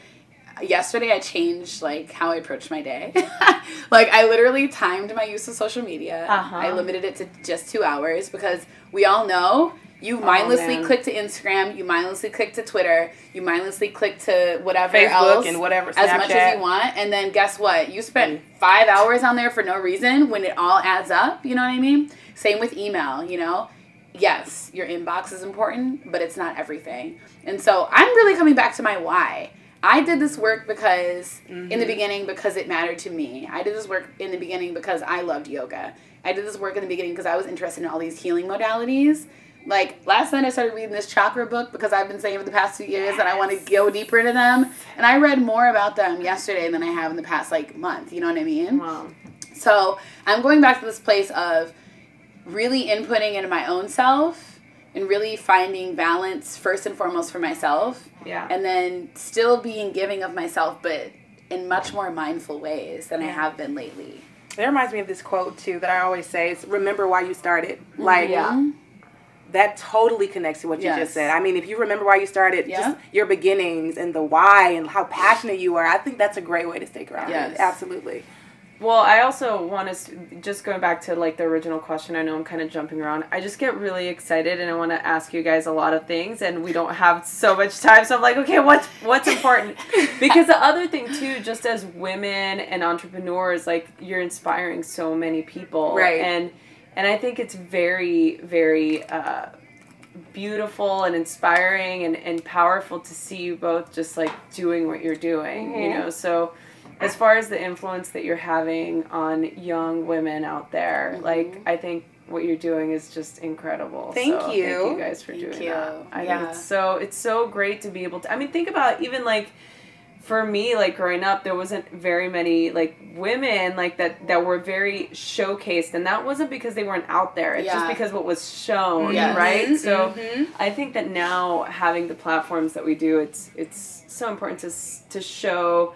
yesterday I changed like how I approached my day. like I literally timed my use of social media. Uh-huh. I limited it to just 2 hours because we all know you oh, mindlessly man. click to Instagram, you mindlessly click to Twitter, you mindlessly click to whatever Facebook else and whatever, as much as you want and then guess what? You spend mm. 5 hours on there for no reason when it all adds up, you know what I mean? Same with email, you know? Yes, your inbox is important, but it's not everything. And so I'm really coming back to my why. I did this work because in the mm-hmm. beginning because it mattered to me. I did this work in the beginning because I loved yoga. I did this work in the beginning because I was interested in all these healing modalities. Like last night I started reading this chakra book because I've been saying for the past two years that I want to go deeper into them. And I read more about them yesterday than I have in the past like month, you know what I mean? wow So I'm going back to this place of really inputting into my own self and really finding balance first and foremost for myself. Yeah. And then still being giving of myself, but in much more mindful ways than I have been lately. That reminds me of this quote too that I always say is remember why you started. Like Yeah. That totally connects to what you Yes. just said. I mean, if you remember why you started, Yeah. just your beginnings and the why and how passionate you are, I think that's a great way to stay grounded. Yes. Absolutely. Well, I also want to just going back to like the original question. I know I'm kind of jumping around. I just get really excited and I want to ask you guys a lot of things, and we don't have so much time. So I'm like, okay, what's what's important? because the other thing too, just as women and entrepreneurs, like you're inspiring so many people, Right. And and I think it's very very. Uh, beautiful and inspiring and, and powerful to see you both just like doing what you're doing you Mm-hmm. know so as far as the influence that you're having on young women out there Mm-hmm. like i think what you're doing is just incredible Thank so you. thank you guys for Thank doing you. that i Yeah. think it's so it's so great to be able to i mean think about even like for me like growing up there wasn't very many like women like that that were very showcased and that wasn't because they weren't out there it's Yeah. just because what was shown Yes. right so Mhm. I think that now having the platforms that we do, it's it's so important to to show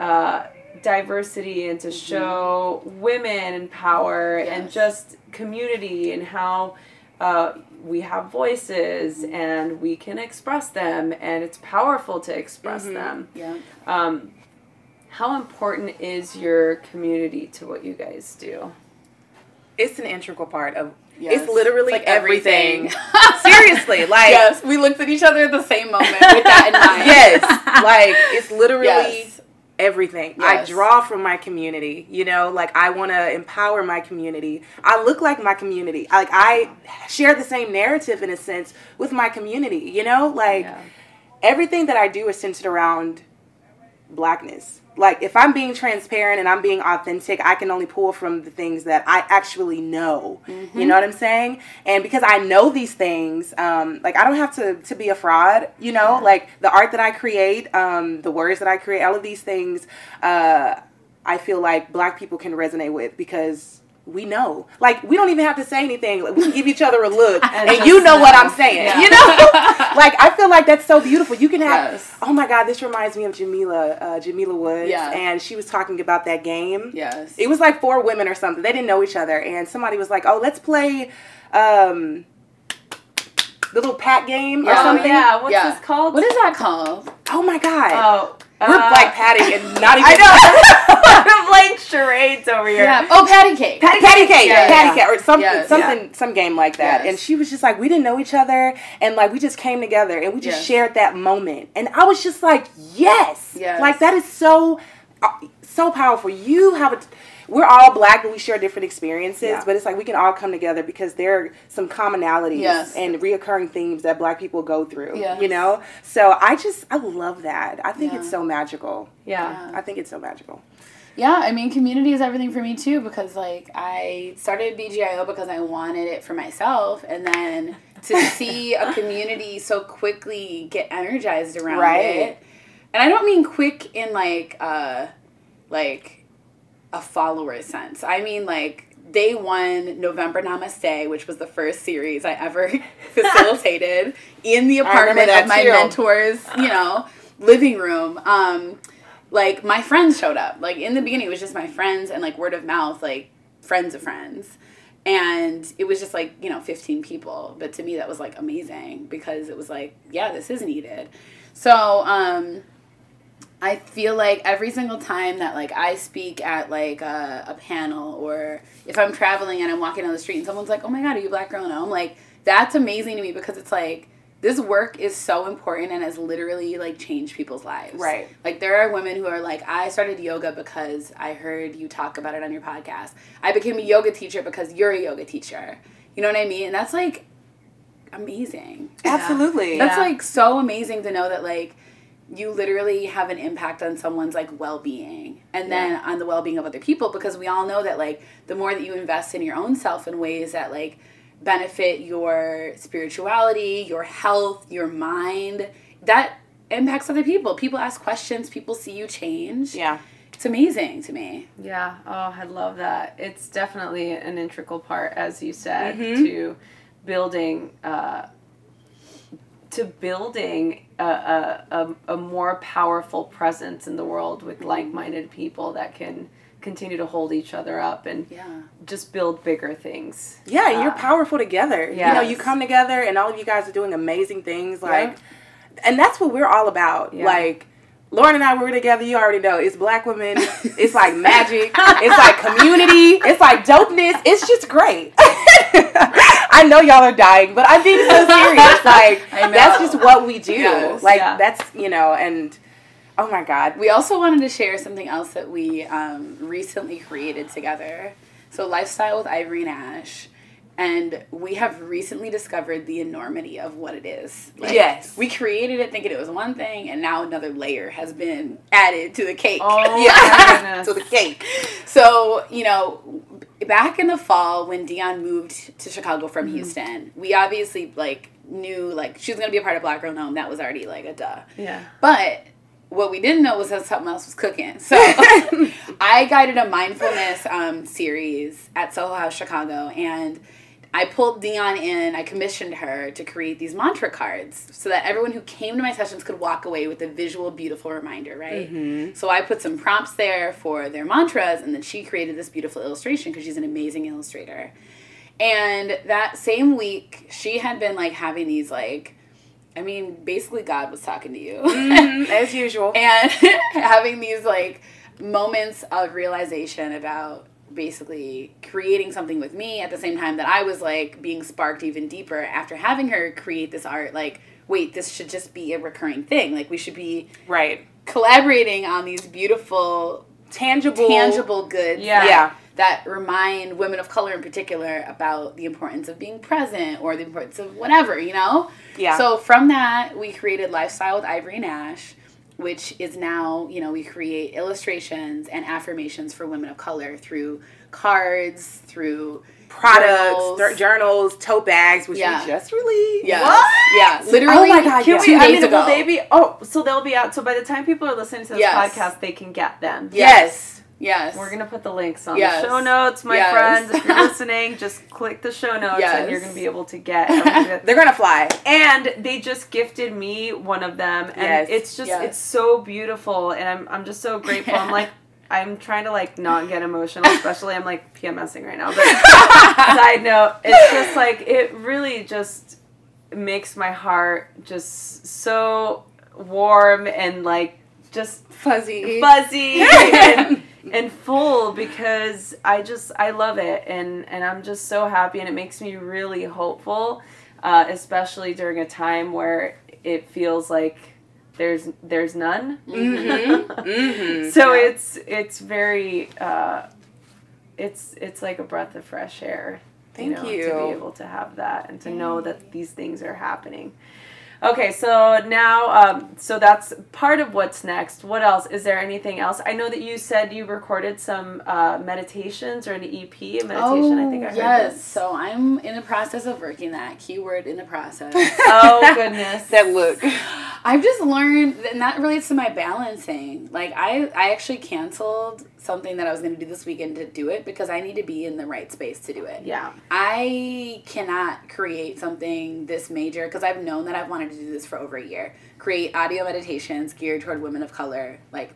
uh, diversity and to show women in power and just community and how uh, we have voices and we can express them and it's powerful to express them. Yeah. Um, how important is your community to what you guys do? It's an integral part of Yes. it's literally It's like everything. everything. Seriously, like yes, we looked at each other at the same moment with that in mind. yes, like it's literally Yes. Everything. I draw from my community, you know, like I want to empower my community. I look like my community. Like I share the same narrative in a sense with my community, you know? Like Yeah. everything that I do is centered around blackness. Like if I'm being transparent and I'm being authentic, I can only pull from the things that I actually know. You know what I'm saying? And because I know these things, um, like I don't have to to be a fraud. You know, like the art that I create, um, the words that I create, all of these things, uh, I feel like Black people can resonate with because. We know, like we don't even have to say anything. Like, we can give each other a look, and, just you know what. I'm saying. Yeah. You know, like I feel like that's so beautiful. You can have. Yes. Oh my God, this reminds me of Jamila, uh, Jamila Woods, Yeah. and she was talking about that game. Yes. It was like four women or something. They didn't know each other, and somebody was like, "Oh, let's play um, the little pat game or Oh something." yeah, what's Yeah. this called? What is that called? Oh my God, Oh, we're uh, like patting and not even. I know. I'm playing charades over here. Yeah. Oh, patty cake. Patty, patty cake, Yeah, patty yeah. cake, or something, Yes. something, some game like that. Yes. And she was just like, we didn't know each other, and like we just came together, and we just Yes. shared that moment, and I was just like, yes, Yes. like that is so, uh, so powerful. You have a, we're all black, but we share different experiences, Yeah. but it's like we can all come together because there are some commonalities Yes. and reoccurring themes that black people go through. Yes. You know, so I just I love that. I think Yeah. it's so magical. Yeah. I think it's so magical. Yeah, I mean, community is everything for me too because, like, I started BGIO because I wanted it for myself, and then to see a community so quickly get energized around Right. it, and I don't mean quick in like, uh, like a follower sense. I mean like day one, November Namaste, which was the first series I ever facilitated in the apartment of my too. mentor's, you know, living room. Um, like my friends showed up. Like in the beginning, it was just my friends and like word of mouth, like friends of friends. And it was just like, you know, 15 people. But to me, that was like amazing because it was like, yeah, this is needed. So, um, I feel like every single time that like I speak at like a, a panel or if I'm traveling and I'm walking down the street and someone's like, "Oh my god, are you black girl now?" I'm like, that's amazing to me because it's like this work is so important and has literally like changed people's lives. Right. Like there are women who are like, I started yoga because I heard you talk about it on your podcast. I became a yoga teacher because you're a yoga teacher. You know what I mean? And that's like amazing. Absolutely. That's Yeah. like so amazing to know that like you literally have an impact on someone's like well-being and then on the well-being of other people because we all know that like the more that you invest in your own self in ways that like benefit your spirituality, your health, your mind, that impacts other people. People ask questions, people see you change. yeah. It's amazing to me. Yeah. Oh, I love that. It's definitely an integral part, as you said, Mm-hmm. to building. Uh, to building a, a, a, more powerful presence in the world with Mm-hmm. like-minded people that can continue to hold each other up and Yeah. just build bigger things. Yeah, and you're Uh, powerful together. You know, you come together and all of you guys are doing amazing things. Like, and that's what we're all about. Yeah. Like, Lauren and I were together. You already know it's black women. It's like magic. it's like community. It's like dopeness. It's just great. I know y'all are dying, but I'm being so serious. Like, that's just what we do. Yes. like, Yeah. that's you know, and oh my god, We also wanted to share something else that we um, recently created together. So, Lifestyle with Ivory and Ash. And we have recently discovered the enormity of what it is. Like, Yes. We created it thinking it was one thing, and now another layer has been added to the cake. Oh Yeah. to the cake. So, you know, back in the fall when Deun moved to Chicago from Houston, we obviously like knew like she was gonna be a part of Black Girl in Om. That was already like a duh. yeah. But what we didn't know was that something else was cooking. So I guided a mindfulness um, series at Soho House Chicago, and I pulled Deun in. I commissioned her to create these mantra cards so that everyone who came to my sessions could walk away with a visual, beautiful reminder. Right. So I put some prompts there for their mantras, and then she created this beautiful illustration because she's an amazing illustrator. And that same week, she had been like having these like. I mean, basically, God was talking to you. Mhm, As usual. and having these like moments of realization about basically creating something with me at the same time that I was like being sparked even deeper after having her create this art like wait this should just be a recurring thing like we should be right. collaborating on these beautiful Tangible. tangible goods Yeah. that, Yeah. that remind women of color in particular about the importance of being present or the importance of whatever you know Yeah. so from that, we created Lifestyle with Ivory and Ash. Which is now, you know, we create illustrations and affirmations for women of color through cards, through Products, journals. journals, tote bags, which Yeah. we just released. Yeah. What? Yeah. Literally Oh my God, can yeah. days I mean, ago. will they be? Oh, so they'll be out. So by the time people are listening to this Yes. podcast, they can get them. Yes. yes. We're gonna put the links on Yes. the show notes, my Yes. friends. If you're listening, just click the show notes, and you're gonna be able to get. They're gonna fly. and they just gifted me one of them, and Yes. it's just Yes. it's so beautiful, and I'm I'm just so grateful. I'm like. I'm trying to like not get emotional, especially I'm like PMSing right now. But side note, it's just like it really just makes my heart just so warm and like just Fuzzy. fuzzy and, and full because I just I love it and and I'm just so happy and it makes me really hopeful, uh, especially during a time where it feels like there's there's none. Mm-hmm. mm-hmm. So Yeah. it's it's very uh, it's it's like a breath of fresh air. Thank know, you. to be able to have that and to know that these things are happening. Okay, so now, um, so that's part of what's next. What else? Is there anything else? I know that you said you recorded some uh, meditations or an EP, a meditation. I think I heard Oh, yes. this. So I'm in the process of working that keyword in the process. Oh goodness. that look. I've just learned, and that relates to my balancing. Like I, I actually canceled something that I was going to do this weekend to do it because I need to be in the right space to do it. yeah. I cannot create something this major because I've known that I've wanted to do this for over a year. Create audio meditations geared toward women of color, like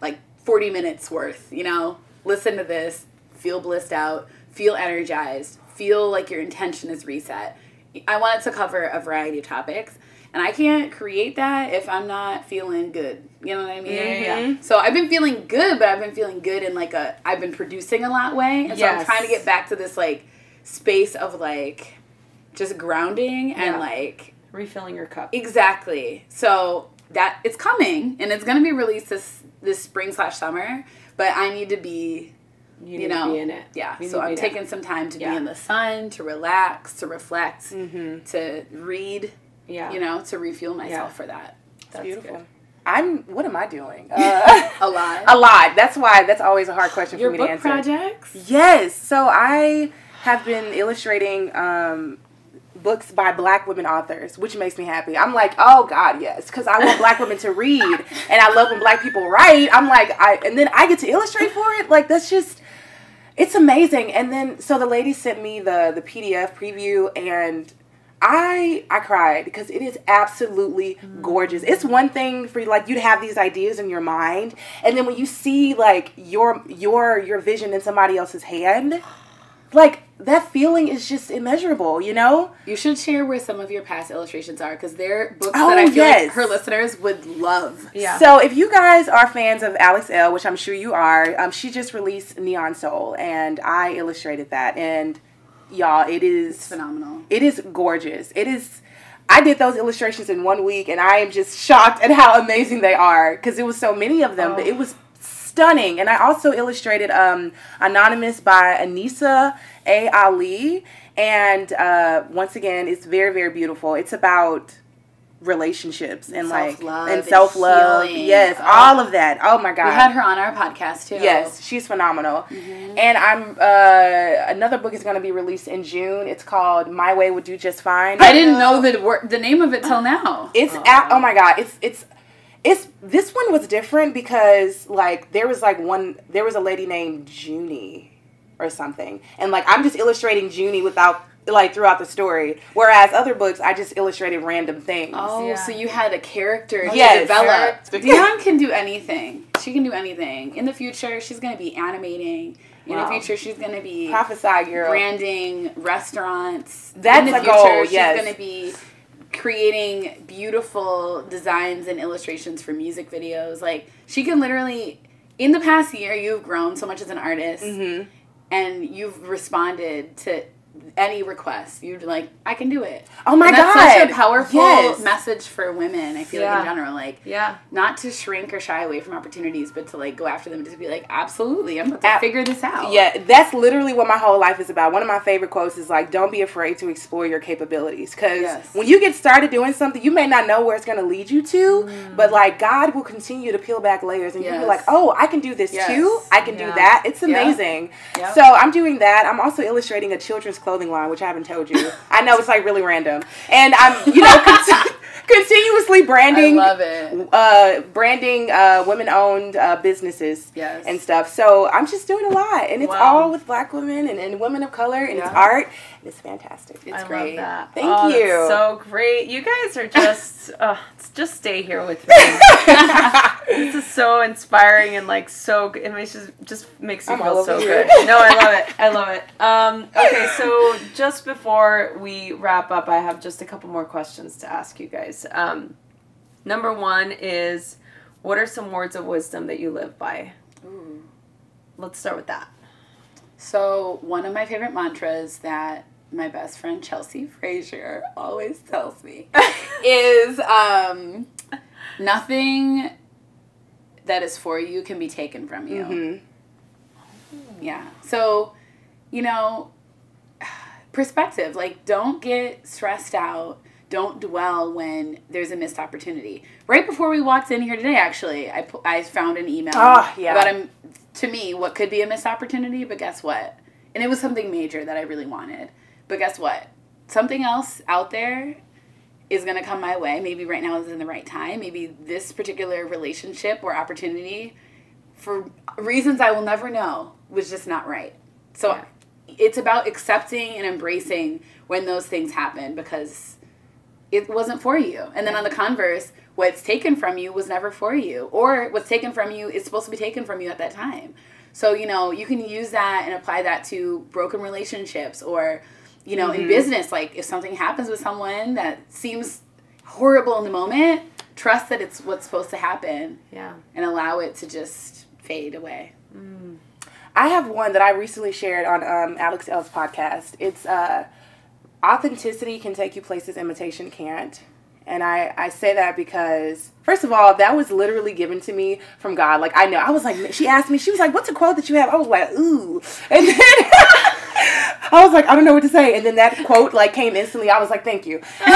like 40 minutes worth, you know? Listen to this, feel blissed out, feel energized, feel like your intention is reset. I wanted to cover a variety of topics, and I can't create that if I'm not feeling good. You know what I mean? Yeah, yeah, yeah. So I've been feeling good, but I've been feeling good in like a I've been producing a lot way, and so I'm trying to get back to this like space of like just grounding and Yeah. like Refilling your cup. exactly. So that it's coming and it's gonna be released this this spring slash summer, but I need to be You you need know to be in it. yeah. You So I'm be taking some time to Yeah. be in the sun, to relax, to reflect, Mm-hmm. to read, Yeah. you know, to refuel myself Yeah. for that. That's Beautiful. good. I'm. What am I doing? Uh, A lot. a lot. That's why. That's always a hard question Your for me book to answer. projects. Yes. So I have been illustrating um, books by Black women authors, which makes me happy. I'm like, oh God, yes, because I want Black women to read, and I love when Black people write. I'm like, I and then I get to illustrate for it. Like that's just, it's amazing. And then so the lady sent me the the PDF preview and. I I cried because it is absolutely gorgeous. It's one thing for like you to have these ideas in your mind, and then when you see like your your your vision in somebody else's hand, like that feeling is just immeasurable. You know? You should share where some of your past illustrations are because they're books Oh, that I feel yes. like her listeners would love. Yeah. So if you guys are fans of Alex Elle, which I'm sure you are, um, she just released Neon Soul, and I illustrated that, and y'all, it is It's phenomenal. It is gorgeous. It is. I did those illustrations in one week, and I am just shocked at how amazing they are because it was so many of them. But Oh. it was stunning. And I also illustrated um, Anonymous by Anissa A. Ali, and uh, once again, it's very very beautiful. It's about relationships and like Self-love and and self love. Yes, Oh. all of that. Oh my god. We had her on our podcast too. Yes, she's phenomenal. Mm-hmm. And I'm uh, another book is going to be released in June. It's called My Way Would Do Just Fine. I didn't know the wor- the name of it till now. It's at, oh my god, it's it's it's this one was different because like there was like one there was a lady named Junie or something, and like I'm just illustrating Junie without like throughout the story. Whereas other books, I just illustrated random things. Oh, Yeah. so you had a character to Yes. develop. Character. Deun can do anything. She can do anything. In the future, she's going to be animating. In Wow. the future, she's going to be Prophesy, girl. branding restaurants. That's In the a future, goal, she's yes. going to be creating beautiful designs and illustrations for music videos. Like she can literally in the past year you've grown so much as an artist Mhm. and you've responded to any request. You're like, I can do it. Oh my And that's God. such a powerful Yes. message for women. I feel like in general, like Yeah. not to shrink or shy away from opportunities, but to like go after them and just be like, absolutely, I'm about to Ab- figure this out. Yeah, that's literally what my whole life is about. One of my favorite quotes is like, "Don't be afraid to explore your capabilities." Because Yes. when you get started doing something, you may not know where it's going to lead you to, mm. but like God will continue to peel back layers, and you'll be like, "Oh, I can do this Yes. too. I can do that." It's amazing. Yep. So I'm doing that. I'm also illustrating a children's clothing line, which I haven't told you. I know it's like really random, and I'm you know con- continuously I branding love it. uh, branding uh, women-owned uh, businesses Yes. and stuff. So I'm just doing a lot, and it's Wow. all with Black women and, and women of color, and it's art, and it's fantastic. It's I great. love that. Thank Oh, that's you. so great. You guys are just, uh, just stay here with me. this is so inspiring and like so good. It makes just just makes you I'm feel so over good. No, I love it. I love it. Um, okay, so just before we wrap up, I have just a couple more questions to ask you guys. Um, number one is, what are some words of wisdom that you live by? Ooh. Let's start with that. So one of my favorite mantras that my best friend Chelsea Frazier always tells me is um, nothing that is for you can be taken from you. Mhm. Yeah. So, you know, perspective. Like, don't get stressed out. Don't dwell when there's a missed opportunity. Right before we walked in here today, actually, I, pu- I found an email Ah, yeah. about a, to me what could be a missed opportunity, but guess what? And it was something major that I really wanted. But guess what? Something else out there is going to come my way. Maybe right now isn't the right time. Maybe this particular relationship or opportunity, for reasons I will never know, was just not right. So Yeah. it's about accepting and embracing when those things happen because it wasn't for you. And then on the converse, what's taken from you was never for you. Or what's taken from you is supposed to be taken from you at that time. So, you know, you can use that and apply that to broken relationships or, you know, in business. Like if something happens with someone that seems horrible in the moment, trust that it's what's supposed to happen Yeah. and allow it to just fade away. I have one that I recently shared on um, Alex Elle's podcast. It's uh, authenticity can take you places imitation can't. And I, I say that because, first of all, that was literally given to me from God. Like, I know. I was like, she asked me, she was like, what's a quote that you have? I was like, ooh. And then I was like, I don't know what to say. And then that quote, like, came instantly. I was like, thank you.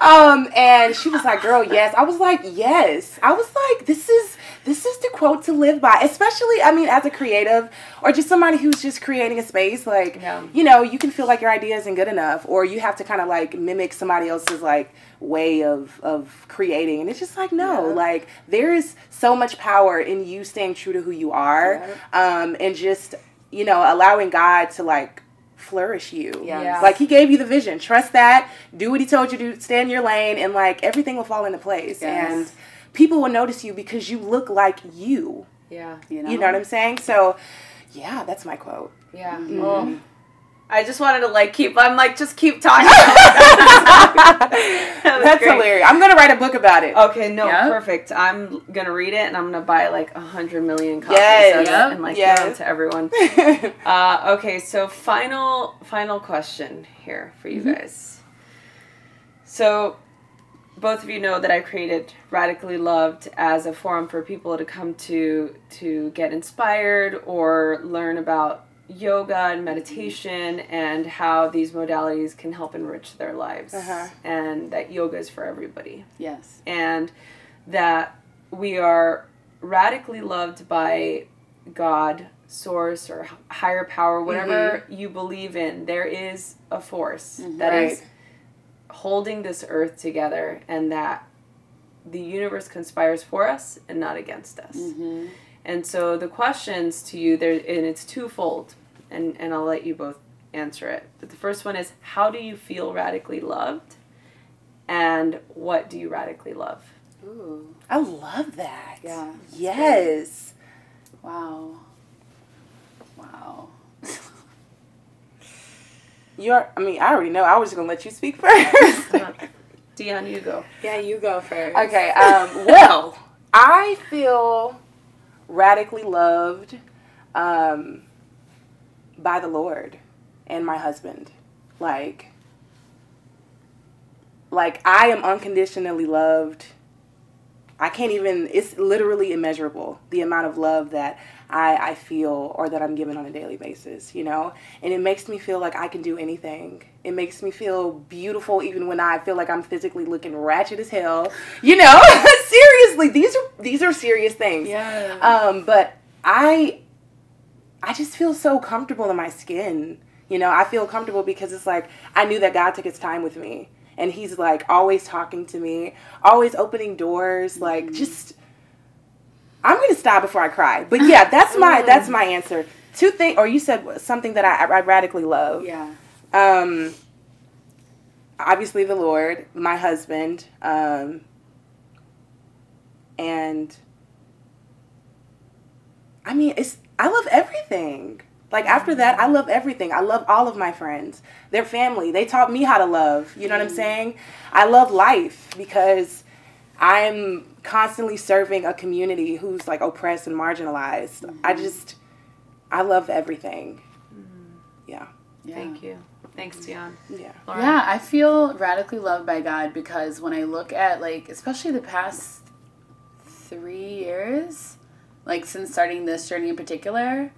um, and she was like, girl, yes. I was like, yes. I was like, this is this is the quote to live by especially i mean as a creative or just somebody who's just creating a space like Yeah. you know you can feel like your idea isn't good enough or you have to kind of like mimic somebody else's like way of of creating and it's just like no Yeah. like there is so much power in you staying true to who you are um and just you know allowing god to like flourish you Yes. Yeah. like he gave you the vision trust that do what he told you to stay in your lane and like everything will fall into place Yes. and people will notice you because you look like you Yeah. You know? you know what i'm saying so yeah that's my quote Yeah. Mm-hmm. Oh. I just wanted to like keep. I'm like just keep talking. That was that's great. hilarious i'm gonna write a book about it Okay, no, Yeah. perfect. I'm gonna read it and I'm gonna buy like a hundred million copies Yes. of it Yep. and like Yes. give them to everyone. Uh, okay, so final final question here for you guys. So both of you know that I created Radically Loved as a forum for people to come to to get inspired or learn about yoga and meditation and how these modalities can help enrich their lives Uh-huh. and that yoga is for everybody Yes. and that we are radically loved by God, source, or higher power, whatever you believe in. There is a force that is Right. Holding this earth together, and that the universe conspires for us and not against us. Mm-hmm. And so the questions to you there, and it's twofold, and and I'll let you both answer it. But the first one is, how do you feel radically loved, and what do you radically love? Ooh. i love that Yeah. yes Wow. Wow. You're i mean i already know i was just gonna let you speak first Deun, you go. yeah, you go first. Okay, um, well, I feel radically loved um, by the Lord and my husband. Like like I am unconditionally loved. I can't even it's literally immeasurable the amount of love that I, I feel or that I'm given on a daily basis, you know? And it makes me feel like I can do anything. It makes me feel beautiful even when I feel like I'm physically looking ratchet as hell. You know? Seriously, these are these are serious things. Yeah. Um, but I I just feel so comfortable in my skin. You know, I feel comfortable because it's like I knew that God took his time with me. And he's like always talking to me, always opening doors, like just I'm going to stop before I cry. But yeah, that's my that's my answer. Two things or you said something that I, I radically love. Yeah. Um obviously the Lord, my husband, um and I mean, it's I love everything. Like after that, I love everything. I love all of my friends. Their family. They taught me how to love. You know what I'm saying? I love life because I'm constantly serving a community who's like oppressed and marginalized. Mm-hmm. I just I love everything. Mm-hmm. Yeah. yeah. Thank you. Thanks, Deun. Yeah. Lauren? Yeah, I feel radically loved by God because when I look at like especially the past three years, like since starting this journey in particular,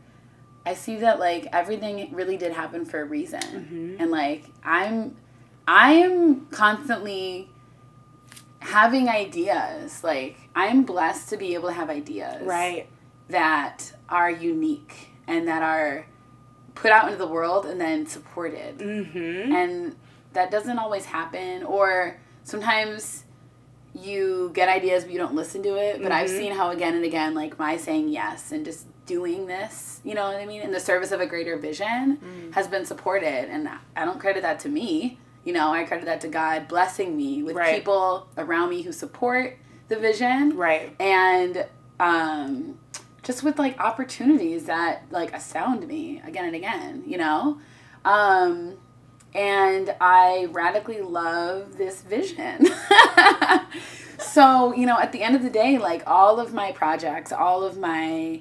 I see that like everything really did happen for a reason. Mm-hmm. And like I'm I'm constantly having ideas. Like I'm blessed to be able to have ideas Right. that are unique and that are put out into the world and then supported Mm-hmm. and that doesn't always happen or sometimes you get ideas but you don't listen to it but i've Mhm. seen how again and again like my saying yes and just doing this you know what i mean in the service of a greater vision has been supported and i don't credit that to me you know i credit that to god blessing me with Right. people around me who support the vision Right. and um, just with like opportunities that like astound me again and again you know um, and i radically love this vision so you know at the end of the day like all of my projects all of my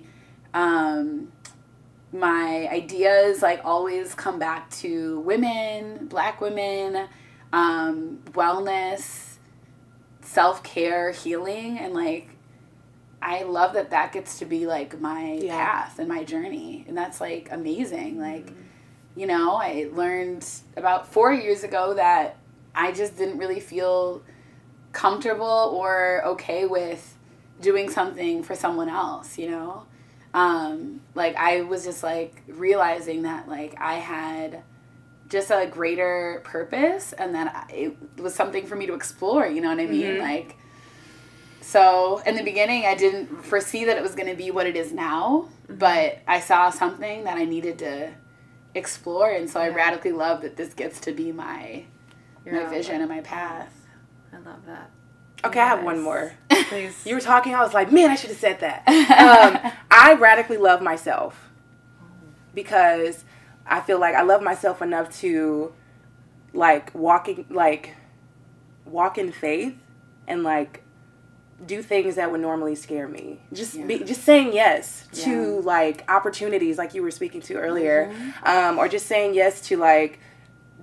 um, my ideas like always come back to women black women um, wellness self-care healing and like i love that that gets to be like my Yeah. path and my journey and that's like amazing like you know i learned about four years ago that i just didn't really feel comfortable or okay with doing something for someone else you know um, like i was just like realizing that like i had just a greater purpose and that it was something for me to explore you know what i mean? Mhm. like so in the beginning i didn't foresee that it was going to be what it is now but i saw something that i needed to explore and so i radically love that this gets to be my Your my vision and my path. I love that. Okay, I have one more. Please. You were talking, I was like, man, I should have said that. Um, I radically love myself because I feel like I love myself enough to like walking like walk in faith and like do things that would normally scare me. Just be just saying yes to Yeah. Like opportunities like you were speaking to earlier. Um, or just saying yes to like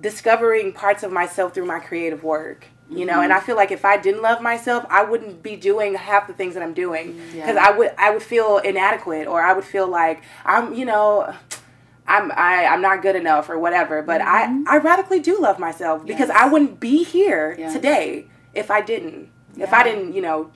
discovering parts of myself through my creative work. You know, and I Mm-hmm. feel like if I didn't love myself, I wouldn't be doing half the things that I'm doing because Yeah. I would I would feel inadequate or I would feel like I'm you know I'm I, I'm not good enough or whatever. But I I radically do love myself because Mm-hmm. Yes. I wouldn't be here Yes. today if I didn't. If I didn't, you know,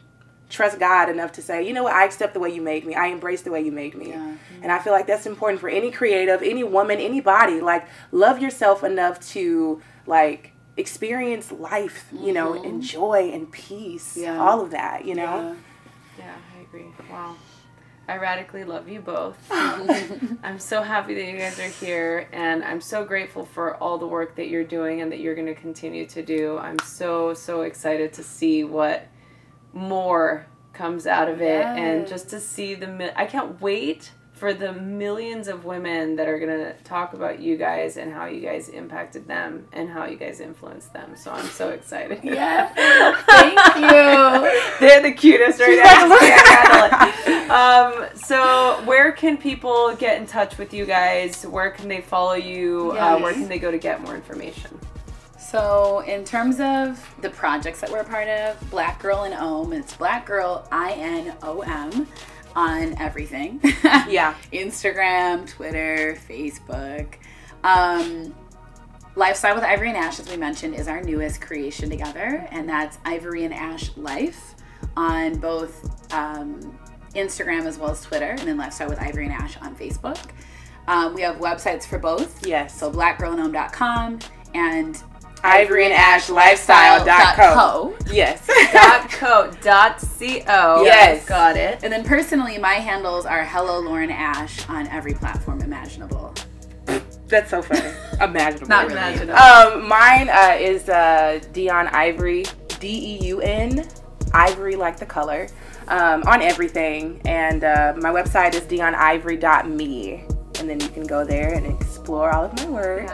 trust God enough to say, you know what, I accept the way you made me. I embrace the way you made me. Yeah. And I feel like that's important for any creative, any woman, anybody. Like love yourself enough to like experience life, you know, and joy and peace. Mm-hmm. Yeah. All of that, you know? Yeah, I agree. Wow. I radically love you both. I'm so happy that you guys are here, and I'm so grateful for all the work that you're doing and that you're going to continue to do. I'm so, so excited to see what more comes out of it and just to see the. I can't wait for the millions of women that are going to talk about you guys and how you guys impacted them and how you guys influenced them. So I'm so excited. Yeah. Thank you. They're the cutest right now. um, so where can people get in touch with you guys? Where can they follow you? Uh, where can they go to get more information? So, in terms of the projects that we're a part of, Black Girl in Om, it's Black Girl I N O M on everything. Yeah. Instagram, Twitter, Facebook. Um, Lifestyle with Ivory and Ash, as we mentioned, is our newest creation together, and that's Ivory and Ash Life on both um, Instagram as well as Twitter, and then Lifestyle with Ivory and Ash on Facebook. Um, we have websites for both. Yes. So blackgirlinom.com and Ivory and Ash Lifestyle.co. Co. Yes. dot co dot co. Yes. got it. And then personally, my handles are Hello Lauren Ash on every platform imaginable. That's so funny. Imaginable. Not really. Imagine Um, mine uh, is uh, Deun Ivory, D E U N, Ivory like the color, um, on everything. And uh, my website is deunivory.me. And then you can go there and explore all of my work.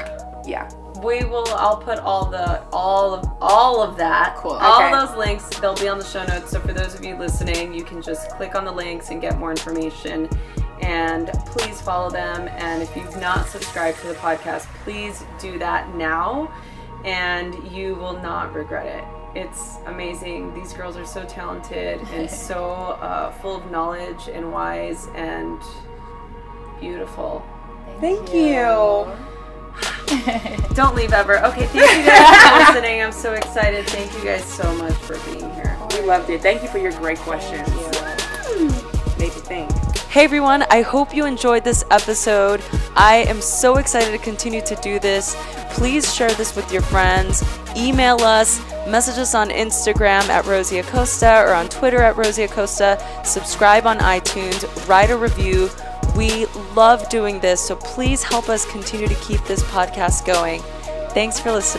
Yeah. We will. I'll put all the all of all of that. Cool. All Okay. those links. They'll be on the show notes. So for those of you listening, you can just click on the links and get more information. And please follow them. And if you've not subscribed to the podcast, please do that now, and you will not regret it. It's amazing. These girls are so talented and so uh, full of knowledge and wise and beautiful. Thank you. Don't leave ever. Okay, thank you guys for listening. I'm so excited. Thank you guys so much for being here. We loved it. Thank you for your great questions. Made me think. Hey everyone, I hope you enjoyed this episode. I am so excited to continue to do this. Please share this with your friends. Email us, message us on Instagram at Rosie Acosta or on Twitter at Rosie Acosta. Subscribe on iTunes, write a review. We love doing this, so please help us continue to keep this podcast going. Thanks for listening.